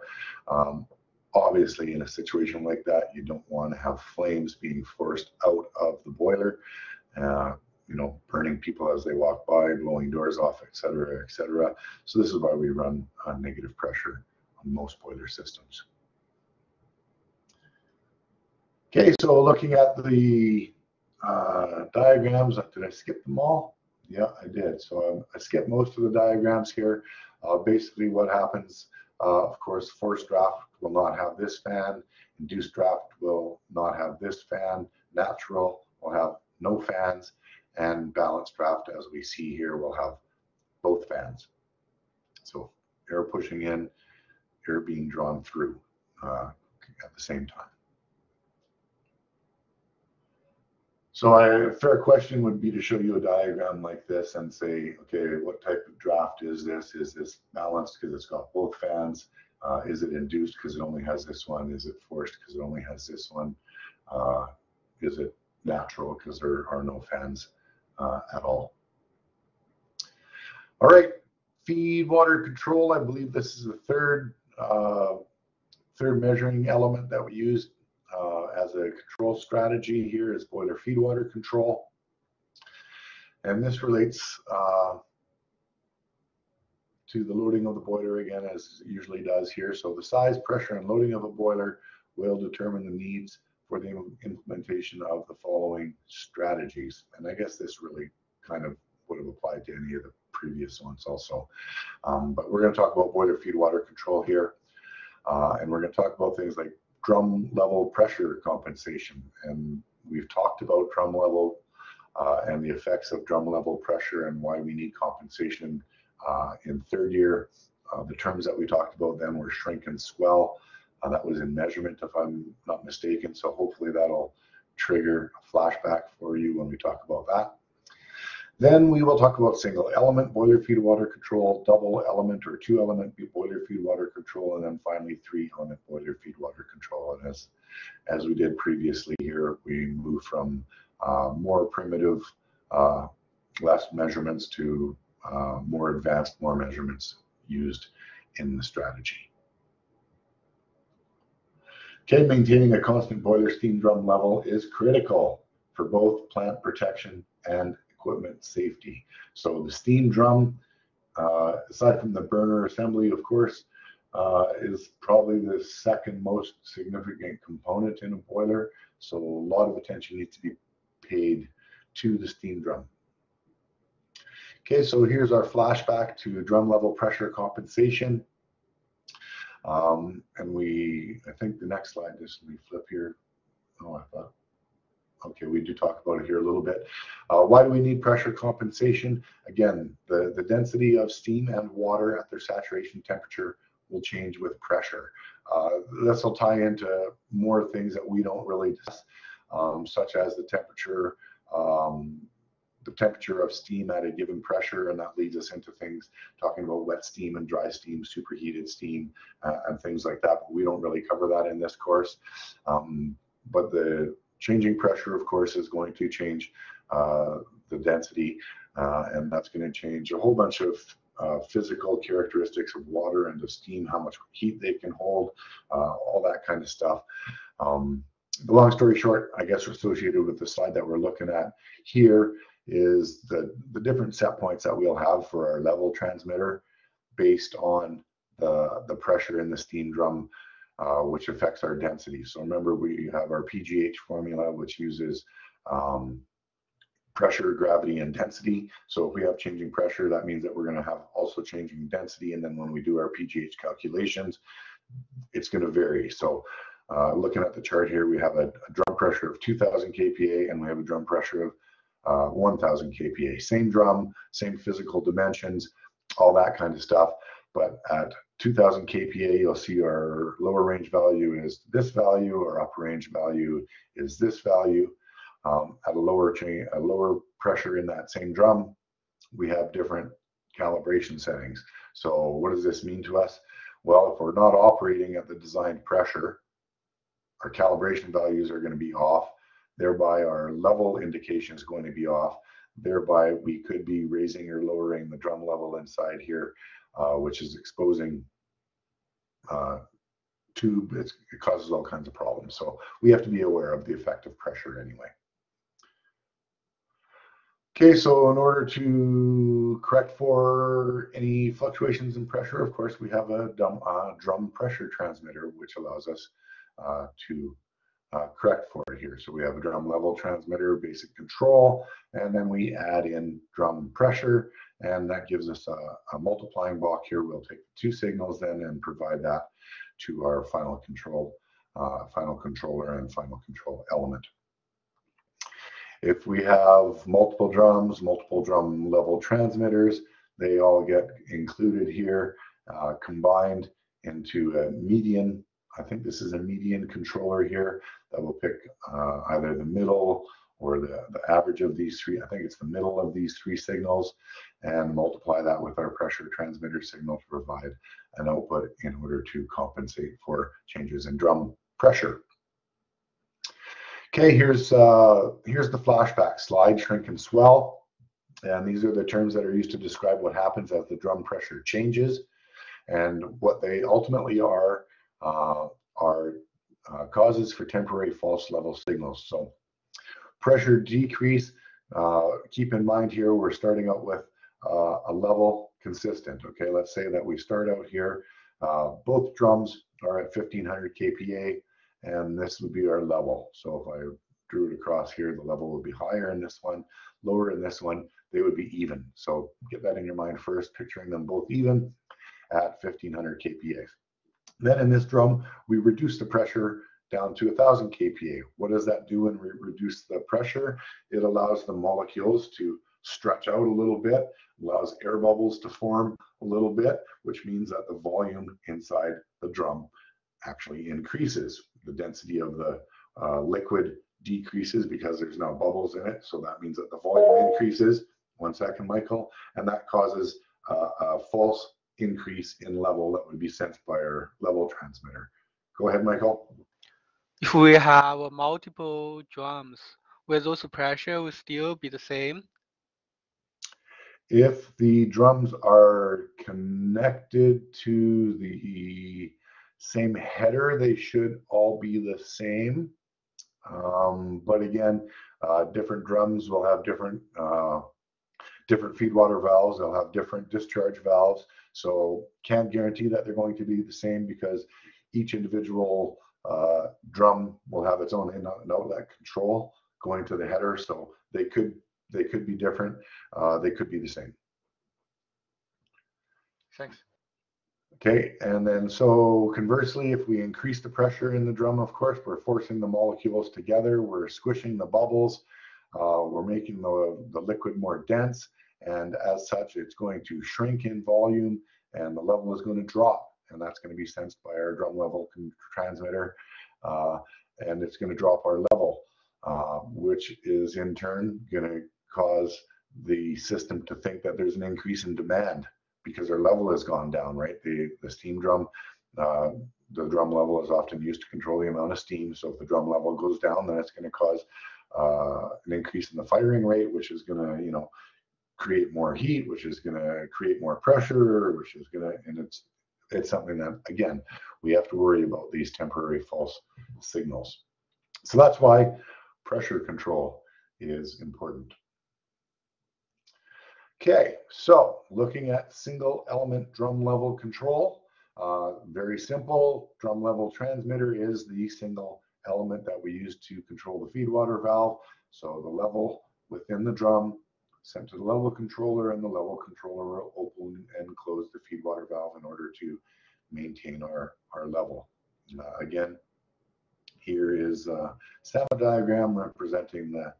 Um, obviously in a situation like that you don't want to have flames being forced out of the boiler uh, you know burning people as they walk by blowing doors off et cetera et cetera. So this is why we run on negative pressure on most boiler systems. Okay so looking at the uh, diagrams did i skip them all yeah, I did. So um, I skipped most of the diagrams here. Uh, basically what happens, uh, of course, forced draft will not have this fan. Induced draft will not have this fan. Natural will have no fans. And balanced draft, as we see here, will have both fans. So air pushing in, air being drawn through uh, at the same time. So a fair question would be to show you a diagram like this and say, okay, what type of draft is this? Is this balanced because it's got both fans? Uh, is it induced because it only has this one? Is it forced because it only has this one? Uh, is it natural because there are no fans uh, at all? All right, feed water control. I believe this is the third uh, third measuring element that we use as a control strategy here is boiler feed water control. And this relates uh, to the loading of the boiler again, as usually does here. So the size, pressure, and loading of a boiler will determine the needs for the implementation of the following strategies. And I guess this really kind of would have applied to any of the previous ones also. Um, but we're going to talk about boiler feed water control here. Uh, and we're going to talk about things like drum level pressure compensation. And we've talked about drum level uh, and the effects of drum level pressure and why we need compensation uh, in third year. Uh, the terms that we talked about then were shrink and swell. Uh, that was in measurement, if I'm not mistaken. So hopefully that'll trigger a flashback for you when we talk about that. Then we will talk about single element boiler feed water control, double element or two element boiler feed water control, and then finally three element boiler feed water control. And as, as we did previously here, we move from uh, more primitive, uh, less measurements to uh, more advanced, more measurements used in the strategy. Okay, maintaining a constant boiler steam drum level is critical for both plant protection and equipment safety. So the steam drum, uh, aside from the burner assembly, of course, uh, is probably the second most significant component in a boiler. So a lot of attention needs to be paid to the steam drum. Okay, so here's our flashback to drum level pressure compensation. Um, and we, I think the next slide, just let me flip here. Oh, I thought, Okay, we do talk about it here a little bit. Uh, why do we need pressure compensation? Again, the, the density of steam and water at their saturation temperature will change with pressure. Uh, this will tie into more things that we don't really discuss, um, such as the temperature, um, the temperature of steam at a given pressure, and that leads us into things talking about wet steam and dry steam, superheated steam, uh, and things like that. But we don't really cover that in this course. Um, but the changing pressure, of course, is going to change uh, the density, uh, and that's going to change a whole bunch of uh, physical characteristics of water and of steam, how much heat they can hold, uh, all that kind of stuff. Um, the long story short, I guess associated with the slide that we're looking at here is the, the different set points that we'll have for our level transmitter based on the, the pressure in the steam drum, uh, which affects our density. So remember, we have our PGH formula, which uses um, pressure, gravity, and density. So if we have changing pressure, that means that we're going to have also changing density. And then when we do our PGH calculations, it's going to vary. So uh, looking at the chart here, we have a, a, drum pressure of 2000 kPa and we have a drum pressure of uh, 1000 kPa. Same drum, same physical dimensions, all that kind of stuff. But at 2000 kPa, you'll see our lower range value is this value, our upper range value is this value. Um, at a lower chain, a lower pressure in that same drum, we have different calibration settings. So what does this mean to us? Well, if we're not operating at the designed pressure, our calibration values are going to be off thereby our level indication is going to be off. Thereby we could be raising or lowering the drum level inside here, which is exposing uh, tube. It's, it causes all kinds of problems. So we have to be aware of the effect of pressure anyway. Okay, so in order to correct for any fluctuations in pressure, of course, we have a drum, uh, drum pressure transmitter, which allows us uh, to uh, correct for it here. So we have a drum level transmitter, basic control, and then we add in drum pressure, and that gives us a, a multiplying block here. We'll take two signals then and provide that to our final control, uh, final controller and final control element. If we have multiple drums, multiple drum level transmitters, they all get included here, uh, combined into a median I think this is a median controller here that will pick uh, either the middle or the, the average of these three. I think it's the middle of these three signals and multiply that with our pressure transmitter signal to provide an output in order to compensate for changes in drum pressure. Okay, here's uh, here's the flashback slide, shrink and swell. And these are the terms that are used to describe what happens as the drum pressure changes. And what they ultimately are uh, are uh, causes for temporary false level signals. So pressure decrease, uh, keep in mind here, we're starting out with uh, a level consistent. Okay, let's say that we start out here, uh, both drums are at 1500 kPa, and this would be our level. So if I drew it across here, the level would be higher in this one, lower in this one, they would be even. So get that in your mind first, picturing them both even at 1500 kPa. Then in this drum, we reduce the pressure down to 1000 kPa. What does that do and we reduce the pressure? It allows the molecules to stretch out a little bit, allows air bubbles to form a little bit, which means that the volume inside the drum actually increases. The density of the uh, liquid decreases because there's now bubbles in it. So that means that the volume increases. One second, Michael. And that causes uh, a false increase in level that would be sensed by our level transmitter. Go ahead, Michael. If we have multiple drums, will those pressure will still be the same? If the drums are connected to the same header, they should all be the same. Um, but again, uh, different drums will have different uh, different feed water valves. They'll have different discharge valves. So can't guarantee that they're going to be the same because each individual uh, drum will have its own in and outlet control going to the header. So they could they could be different. Uh, they could be the same. Thanks. Okay, and then so conversely, if we increase the pressure in the drum, of course, we're forcing the molecules together, we're squishing the bubbles, uh, we're making the, the liquid more dense, and as such, it's going to shrink in volume and the level is going to drop. And that's going to be sensed by our drum level transmitter, uh, and it's going to drop our level, uh, which is in turn going to cause the system to think that there's an increase in demand because our level has gone down, right? The, the steam drum, uh, the drum level is often used to control the amount of steam. So if the drum level goes down, then it's going to cause uh, an increase in the firing rate, which is going to, you know, create more heat, which is going to create more pressure, which is going to, and it's it's something that again we have to worry about these temporary false signals. So that's why pressure control is important. Okay, so looking at single element drum level control, uh, very simple. Drum level transmitter is the single element that we use to control the feed water valve. So the level within the drum sent to the level controller and the level controller will open and close the feed water valve in order to maintain our, our level. Uh, again, here is a SAMA diagram representing the,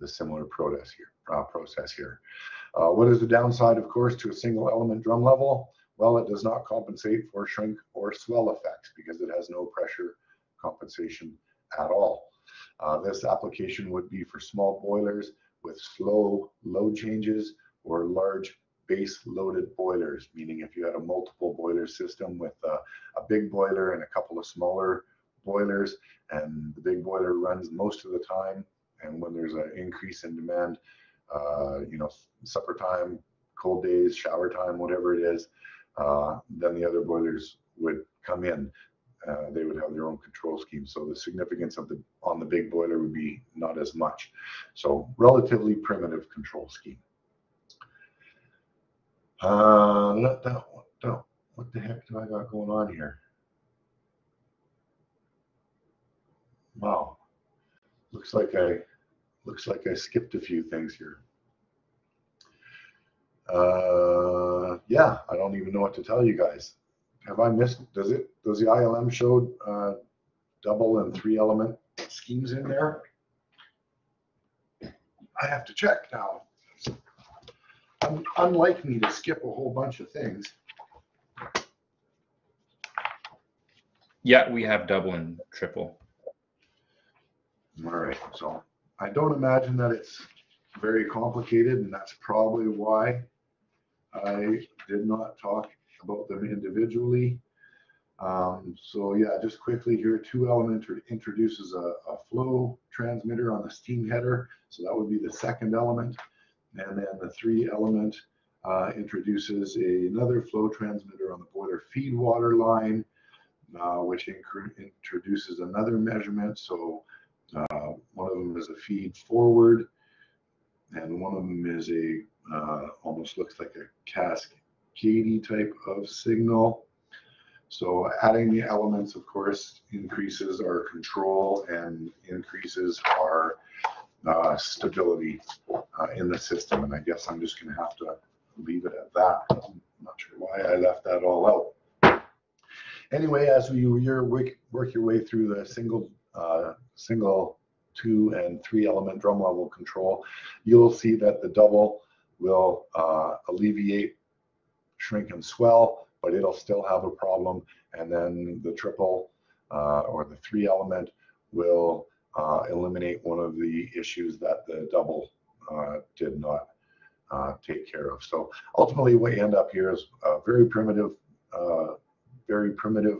the similar process here. Uh, process here. Uh, what is the downside, of course, to a single element drum level? Well, it does not compensate for shrink or swell effects because it has no pressure compensation at all. Uh, this application would be for small boilers with slow load changes or large base loaded boilers, meaning if you had a multiple boiler system with a, a big boiler and a couple of smaller boilers, and the big boiler runs most of the time, and when there's an increase in demand, uh, you know, supper time, cold days, shower time, whatever it is, uh, then the other boilers would come in. Uh, they would have their own control scheme. So the significance of the on the big boiler would be not as much. So relatively primitive control scheme. Uh, what the, what the heck do I got going on here? Wow, looks like I looks like I skipped a few things here. Uh, yeah, I don't even know what to tell you guys. Have I missed? Does it? Does the ILM show uh, double and three element schemes in there? I have to check now. Un unlike me to skip a whole bunch of things. Yeah, we have double and triple. All right, so I don't imagine that it's very complicated, and that's probably why I did not talk about them individually. Um, so yeah, just quickly here, two element introduces a, a, flow transmitter on the steam header. So that would be the second element. And then the three element uh, introduces a, another flow transmitter on the boiler feed water line, uh, which introduces another measurement. So uh, one of them is a feed forward, and one of them is a uh, almost looks like a cascade type of signal. So adding the elements, of course, increases our control and increases our uh, stability uh, in the system. And I guess I'm just going to have to leave it at that. I'm not sure why I left that all out. Anyway, as work, work your way through the single uh, single two and three element drum level control, you'll see that the double will uh, alleviate shrink and swell, but it'll still have a problem. And then the triple uh, or the three element will uh, eliminate one of the issues that the double uh, did not uh, take care of. So ultimately what you end up here is a very primitive, uh, very primitive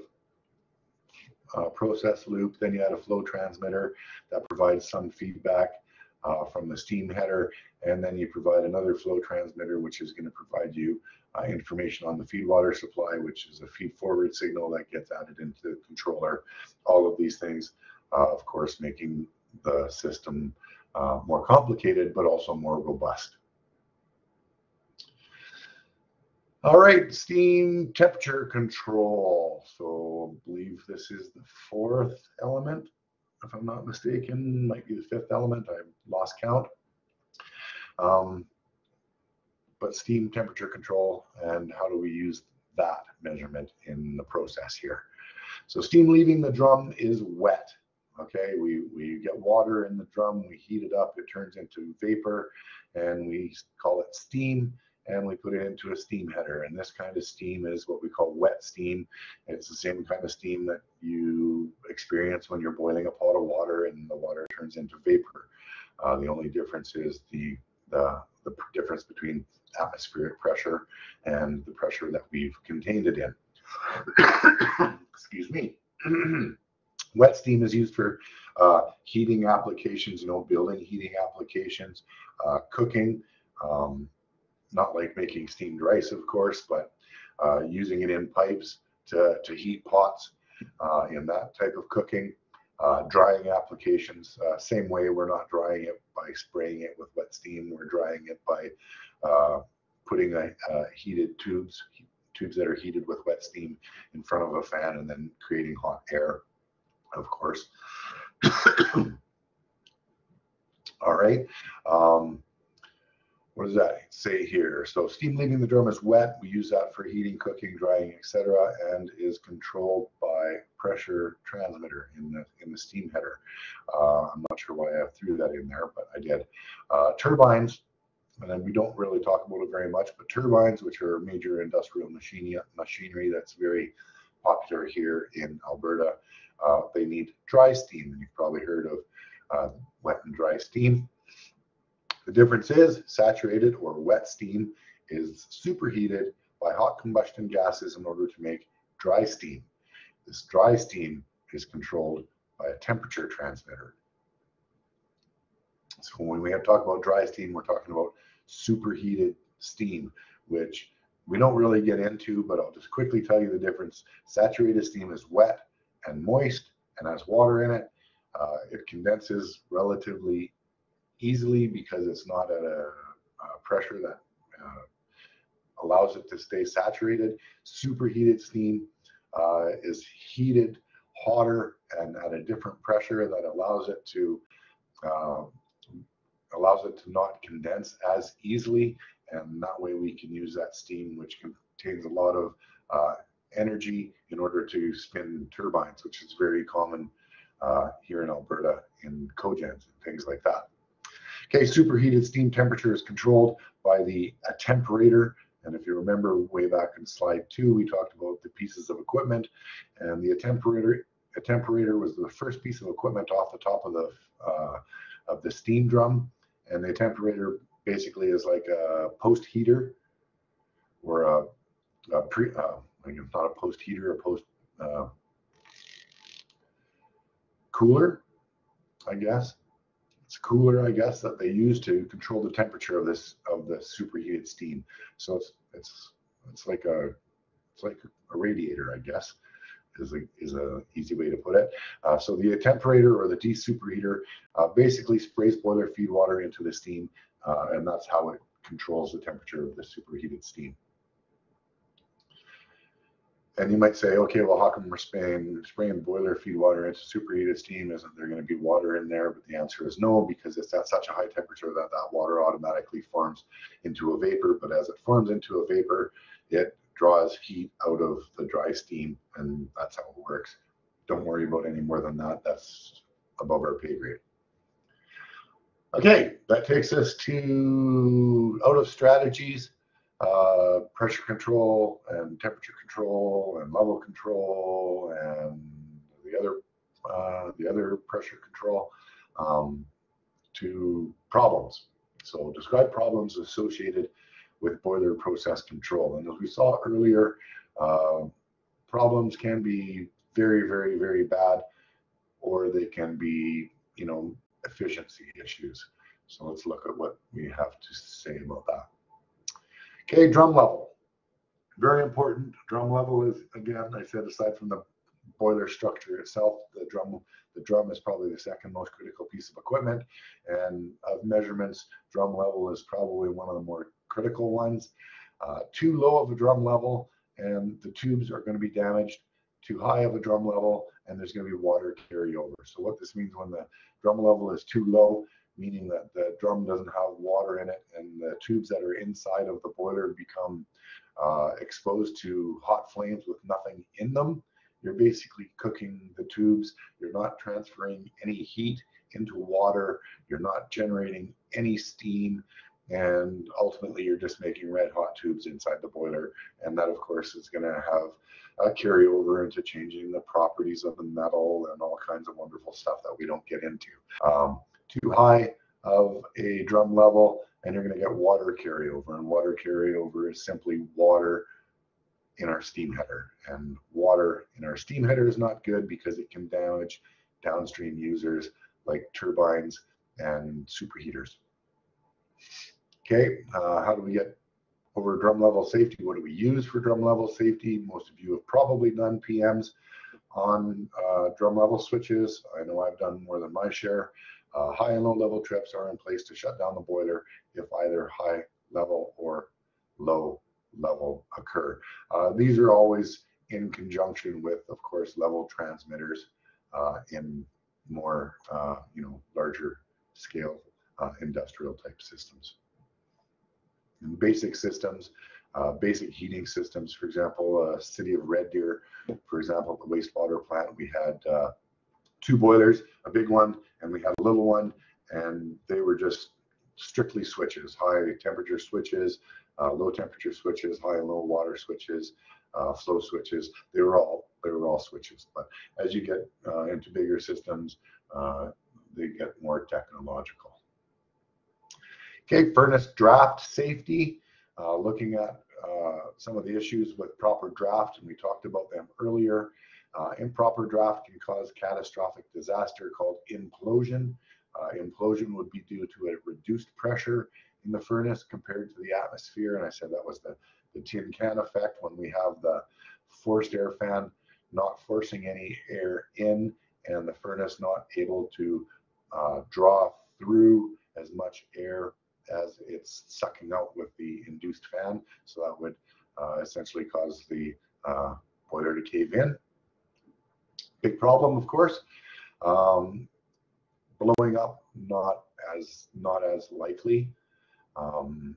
uh, process loop. Then you add a flow transmitter that provides some feedback uh, from the steam header. And then you provide another flow transmitter, which is going to provide you uh, information on the feed water supply, which is a feed forward signal that gets added into the controller. All of these things, uh, of course, making the system uh, more complicated, but also more robust. All right, steam temperature control. So I believe this is the fourth element, if I'm not mistaken, might be the fifth element. I lost count. Um, but steam temperature control and how do we use that measurement in the process here. So steam leaving the drum is wet. Okay, we, we get water in the drum, we heat it up, it turns into vapor, and we call it steam, and we put it into a steam header. And this kind of steam is what we call wet steam. It's the same kind of steam that you experience when you're boiling a pot of water and the water turns into vapor. Uh, the only difference is the, the, the difference between atmospheric pressure and the pressure that we've contained it in. Excuse me. Wet steam is used for uh, heating applications, you know, building heating applications, uh, cooking, um, not like making steamed rice, of course, but uh, using it in pipes to, to heat pots uh, in that type of cooking. Uh, drying applications, uh, same way, we're not drying it by spraying it with wet steam, we're drying it by putting a, heated tubes, tubes that are heated with wet steam in front of a fan and then creating hot air of course. All right. Um, what does that say here? So steam leaving the drum is wet. We use that for heating, cooking, drying, etc., and is controlled by pressure transmitter in the in the steam header. Uh, I'm not sure why I threw that in there, but I did. Uh, turbines, and then we don't really talk about it very much, but turbines, which are major industrial machinery, machinery that's very popular here in Alberta, uh, they need dry steam, and you've probably heard of uh, wet and dry steam. The difference is saturated or wet steam is superheated by hot combustion gases in order to make dry steam. This dry steam is controlled by a temperature transmitter. So when we have talk about dry steam, we're talking about superheated steam, which we don't really get into, but I'll just quickly tell you the difference. Saturated steam is wet, and moist and has water in it. Uh, it condenses relatively easily because it's not at a, a pressure that uh, allows it to stay saturated. Superheated steam uh, is heated hotter and at a different pressure that allows it to um, allows it to not condense as easily and that way we can use that steam which contains a lot of uh, energy in order to spin turbines, which is very common uh, here in Alberta in cogens and things like that. Okay, superheated steam temperature is controlled by the attemperator. And if you remember way back in slide two, we talked about the pieces of equipment and the attemperator. A temperator was the first piece of equipment off the top of the, uh, of the steam drum. And the attemperator basically is like a post heater or a, a pre, uh, not a post heater, a post uh, cooler, I guess. It's cooler, I guess, that they use to control the temperature of this of the superheated steam. So it's it's it's like a it's like a radiator, I guess, is a is a easy way to put it. Uh, so the attemperator or the desuperheater uh, basically sprays boiler feed water into the steam, uh, and that's how it controls the temperature of the superheated steam. And you might say, okay, well, how come we're spraying, spraying boiler feed water into superheated steam? Isn't there going to be water in there? But the answer is no, because it's at such a high temperature that that water automatically forms into a vapor. But as it forms into a vapor, it draws heat out of the dry steam, and that's how it works. Don't worry about any more than that. That's above our pay grade. Okay, that takes us to out of strategies uh, pressure control and temperature control and level control and the other uh, the other pressure control um, to problems. So describe problems associated with boiler process control. And as we saw earlier, uh, problems can be very, very, very bad, or they can be, you know, efficiency issues. So let's look at what we have to say about that. Okay, drum level. Very important. Drum level is, again, I said, aside from the boiler structure itself, the drum the drum is probably the second most critical piece of equipment. And of measurements, drum level is probably one of the more critical ones. Uh, too low of a drum level, and the tubes are going to be damaged. Too high of a drum level, and there's going to be water carryover. So what this means when the drum level is too low, meaning that the drum doesn't have water in it and the tubes that are inside of the boiler become uh, exposed to hot flames with nothing in them. You're basically cooking the tubes. You're not transferring any heat into water. You're not generating any steam. And ultimately, you're just making red hot tubes inside the boiler. And that, of course, is going to have a carryover into changing the properties of the metal and all kinds of wonderful stuff that we don't get into. Um, too high of a drum level, and you're going to get water carryover. And water carryover is simply water in our steam header. And water in our steam header is not good because it can damage downstream users like turbines and superheaters. Okay, uh, how do we get over drum level safety? What do we use for drum level safety? Most of you have probably done PMs on uh, drum level switches. I know I've done more than my share. Uh, high and low level trips are in place to shut down the boiler if either high level or low level occur. Uh, these are always in conjunction with, of course, level transmitters uh, in more, uh, you know, larger scale uh, industrial type systems. Basic systems, uh, basic heating systems, for example, City of Red Deer, for example, the wastewater plant, we had two boilers, a big one, and we had a little one, and they were just strictly switches, high temperature switches, uh, low temperature switches, high and low water switches, uh, flow switches. They were all they were all switches. But as you get uh, into bigger systems, uh, they get more technological. Okay, furnace draft safety. Uh, looking at uh, some of the issues with proper draft, and we talked about them earlier. Improper draft can cause catastrophic disaster called implosion. implosion would be due to a reduced pressure in the furnace compared to the atmosphere. And I said that was the, the tin can effect when we have the forced air fan not forcing any air in and the furnace not able to uh, draw through as much air as it's sucking out with the induced fan. So that would uh, essentially cause the uh, boiler to cave in. Big problem, of course. Um, blowing up, not as not as likely. Um,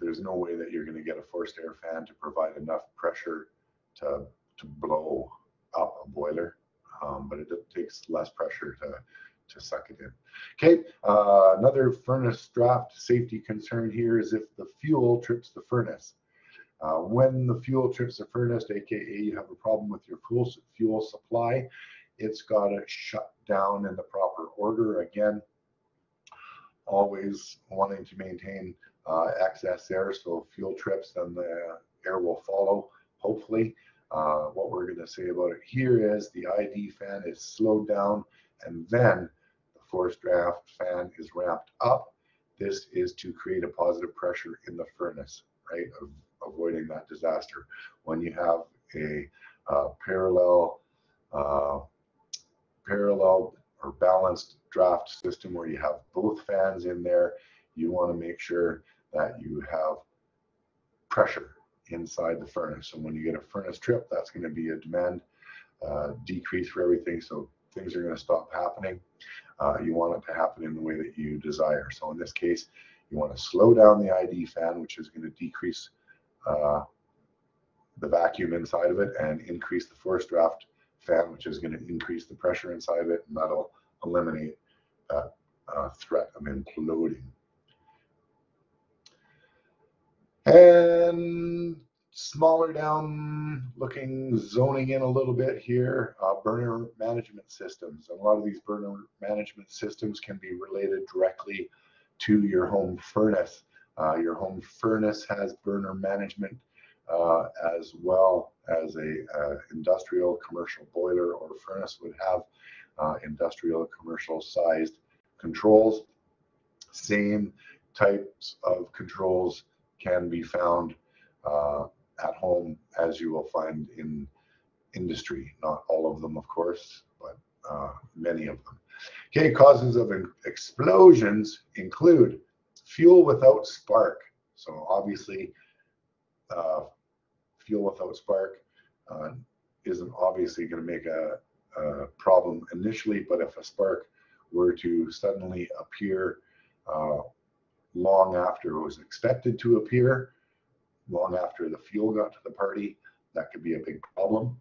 there's no way that you're going to get a forced air fan to provide enough pressure to, to blow up a boiler, um, but it takes less pressure to, to suck it in. Okay, uh, another furnace draft safety concern here is if the fuel trips the furnace. Uh, when the fuel trips the furnace, aka you have a problem with your fuel, fuel supply, it's got to shut down in the proper order. Again, always wanting to maintain uh, excess air. So fuel trips, then the air will follow, hopefully. Uh, what we're going to say about it here is the ID fan is slowed down and then the forced draft fan is ramped up. This is to create a positive pressure in the furnace, right? Avoiding that disaster. When you have a uh, parallel uh, parallel or balanced draft system where you have both fans in there, you want to make sure that you have pressure inside the furnace. And when you get a furnace trip, that's going to be a demand uh, decrease for everything. So things are going to stop happening. Uh, you want it to happen in the way that you desire. So in this case, you want to slow down the ID fan, which is going to decrease uh, the vacuum inside of it and increase the forced draft fan, which is going to increase the pressure inside of it. And that'll eliminate that uh, threat of imploding. And smaller down looking, zoning in a little bit here, uh, burner management systems. A lot of these burner management systems can be related directly to your home furnace. Uh, your home furnace has burner management uh, as well as a uh, industrial commercial boiler or furnace would have uh, industrial commercial sized controls. Same types of controls can be found uh, at home as you will find in industry. Not all of them, of course, but many of them. Okay, causes of explosions include fuel without spark. So obviously, uh, fuel without spark uh, isn't obviously going to make a, a, problem initially, but if a spark were to suddenly appear uh, long after it was expected to appear, long after the fuel got to the party. That could be a big problem.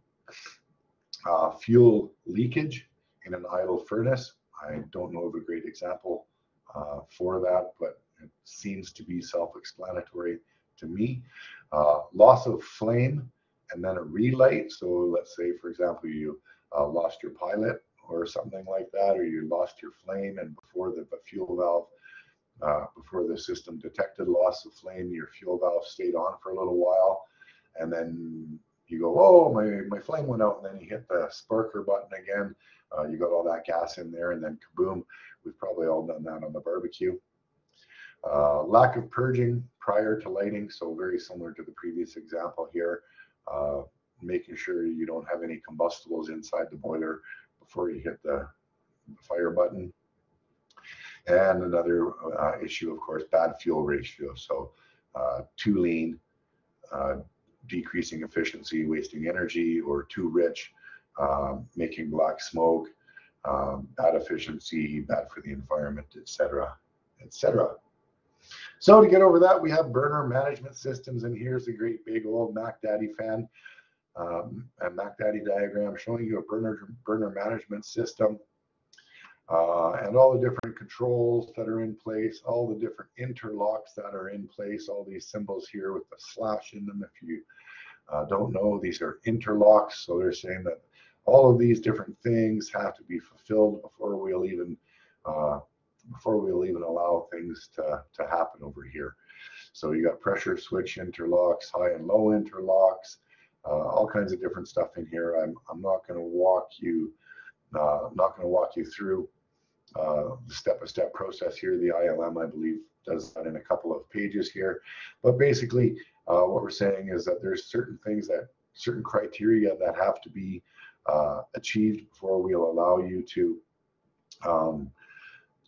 Uh, fuel leakage in an idle furnace. I don't know of a great example uh, for that, but seems to be self-explanatory to me. Uh, loss of flame and then a relight. So let's say, for example, you uh, lost your pilot or something like that, or you lost your flame and before the, the fuel valve, uh, before the system detected loss of flame, your fuel valve stayed on for a little while. And then you go, oh, my, my flame went out. And then you hit the sparker button again. Uh, you got all that gas in there and then kaboom. We've probably all done that on the barbecue. Uh, lack of purging prior to lighting, so very similar to the previous example here. Uh, making sure you don't have any combustibles inside the boiler before you hit the, the fire button. And another uh, issue, of course, bad fuel ratio. So uh, too lean, uh, decreasing efficiency, wasting energy, or too rich, um, making black smoke, um, bad efficiency, bad for the environment, etc., etc. So to get over that, we have burner management systems, and here's a great big old Mac Daddy fan, um, a Mac Daddy diagram showing you a burner burner management system. Uh, and all the different controls that are in place, all the different interlocks that are in place, all these symbols here with the slash in them. If you uh, don't know, these are interlocks. So they're saying that all of these different things have to be fulfilled before we'll even uh, before we'll even allow things to, to happen over here. So you got pressure switch interlocks, high and low interlocks, uh, all kinds of different stuff in here. I'm, I'm not going to walk you, uh, not going to walk you through uh, the step-by-step process here. The ILM, I believe, does that in a couple of pages here. But basically, uh, what we're saying is that there's certain things that, certain criteria that have to be uh, achieved before we'll allow you to um,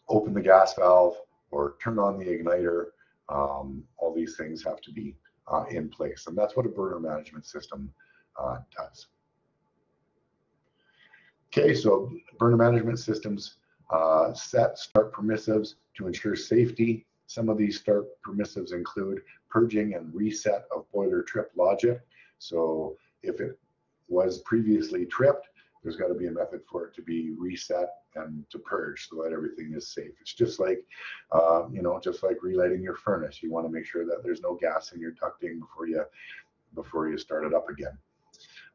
open the gas valve or turn on the igniter. Um, all these things have to be uh, in place. And that's what a burner management system uh, does. Okay, so burner management systems uh, set start permissives to ensure safety. Some of these start permissives include purging and reset of boiler trip logic. So if it was previously tripped, there's got to be a method for it to be reset and to purge so that everything is safe. It's just like, uh, you know, just like relighting your furnace. You want to make sure that there's no gas in your ducting before you before you start it up again.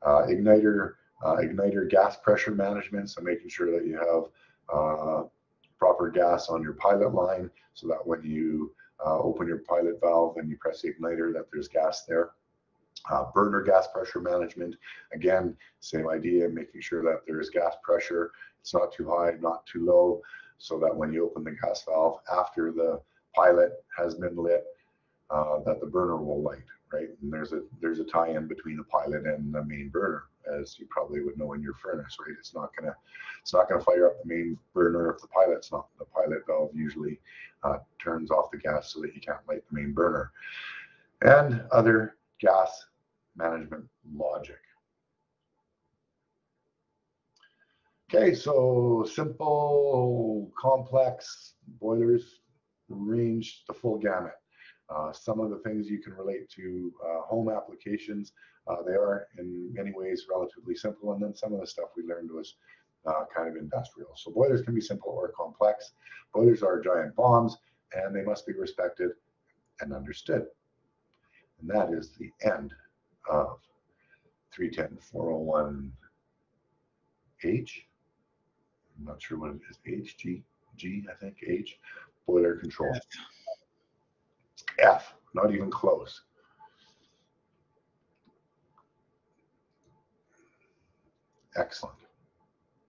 Uh, igniter uh, igniter gas pressure management, so making sure that you have uh, proper gas on your pilot line so that when you uh, open your pilot valve and you press the igniter that there's gas there. Uh, burner gas pressure management, again, same idea, making sure that there's gas pressure. It's not too high, not too low, so that when you open the gas valve after the pilot has been lit, uh, that the burner will light, right? And there's a there's a tie-in between the pilot and the main burner, as you probably would know in your furnace, right? It's not gonna it's not gonna fire up the main burner if the pilot's not. The pilot valve usually uh, turns off the gas so that you can't light the main burner, and other gas management logic. Okay, so simple, complex boilers range the full gamut. Uh, some of the things you can relate to uh, home applications, uh, they are in many ways relatively simple. And then some of the stuff we learned was uh, kind of industrial. So boilers can be simple or complex. Boilers are giant bombs and they must be respected and understood. And that is the end of 310 401 H. I'm not sure what it is. H, G, G, I think H, boiler control. F. F, not even close. Excellent.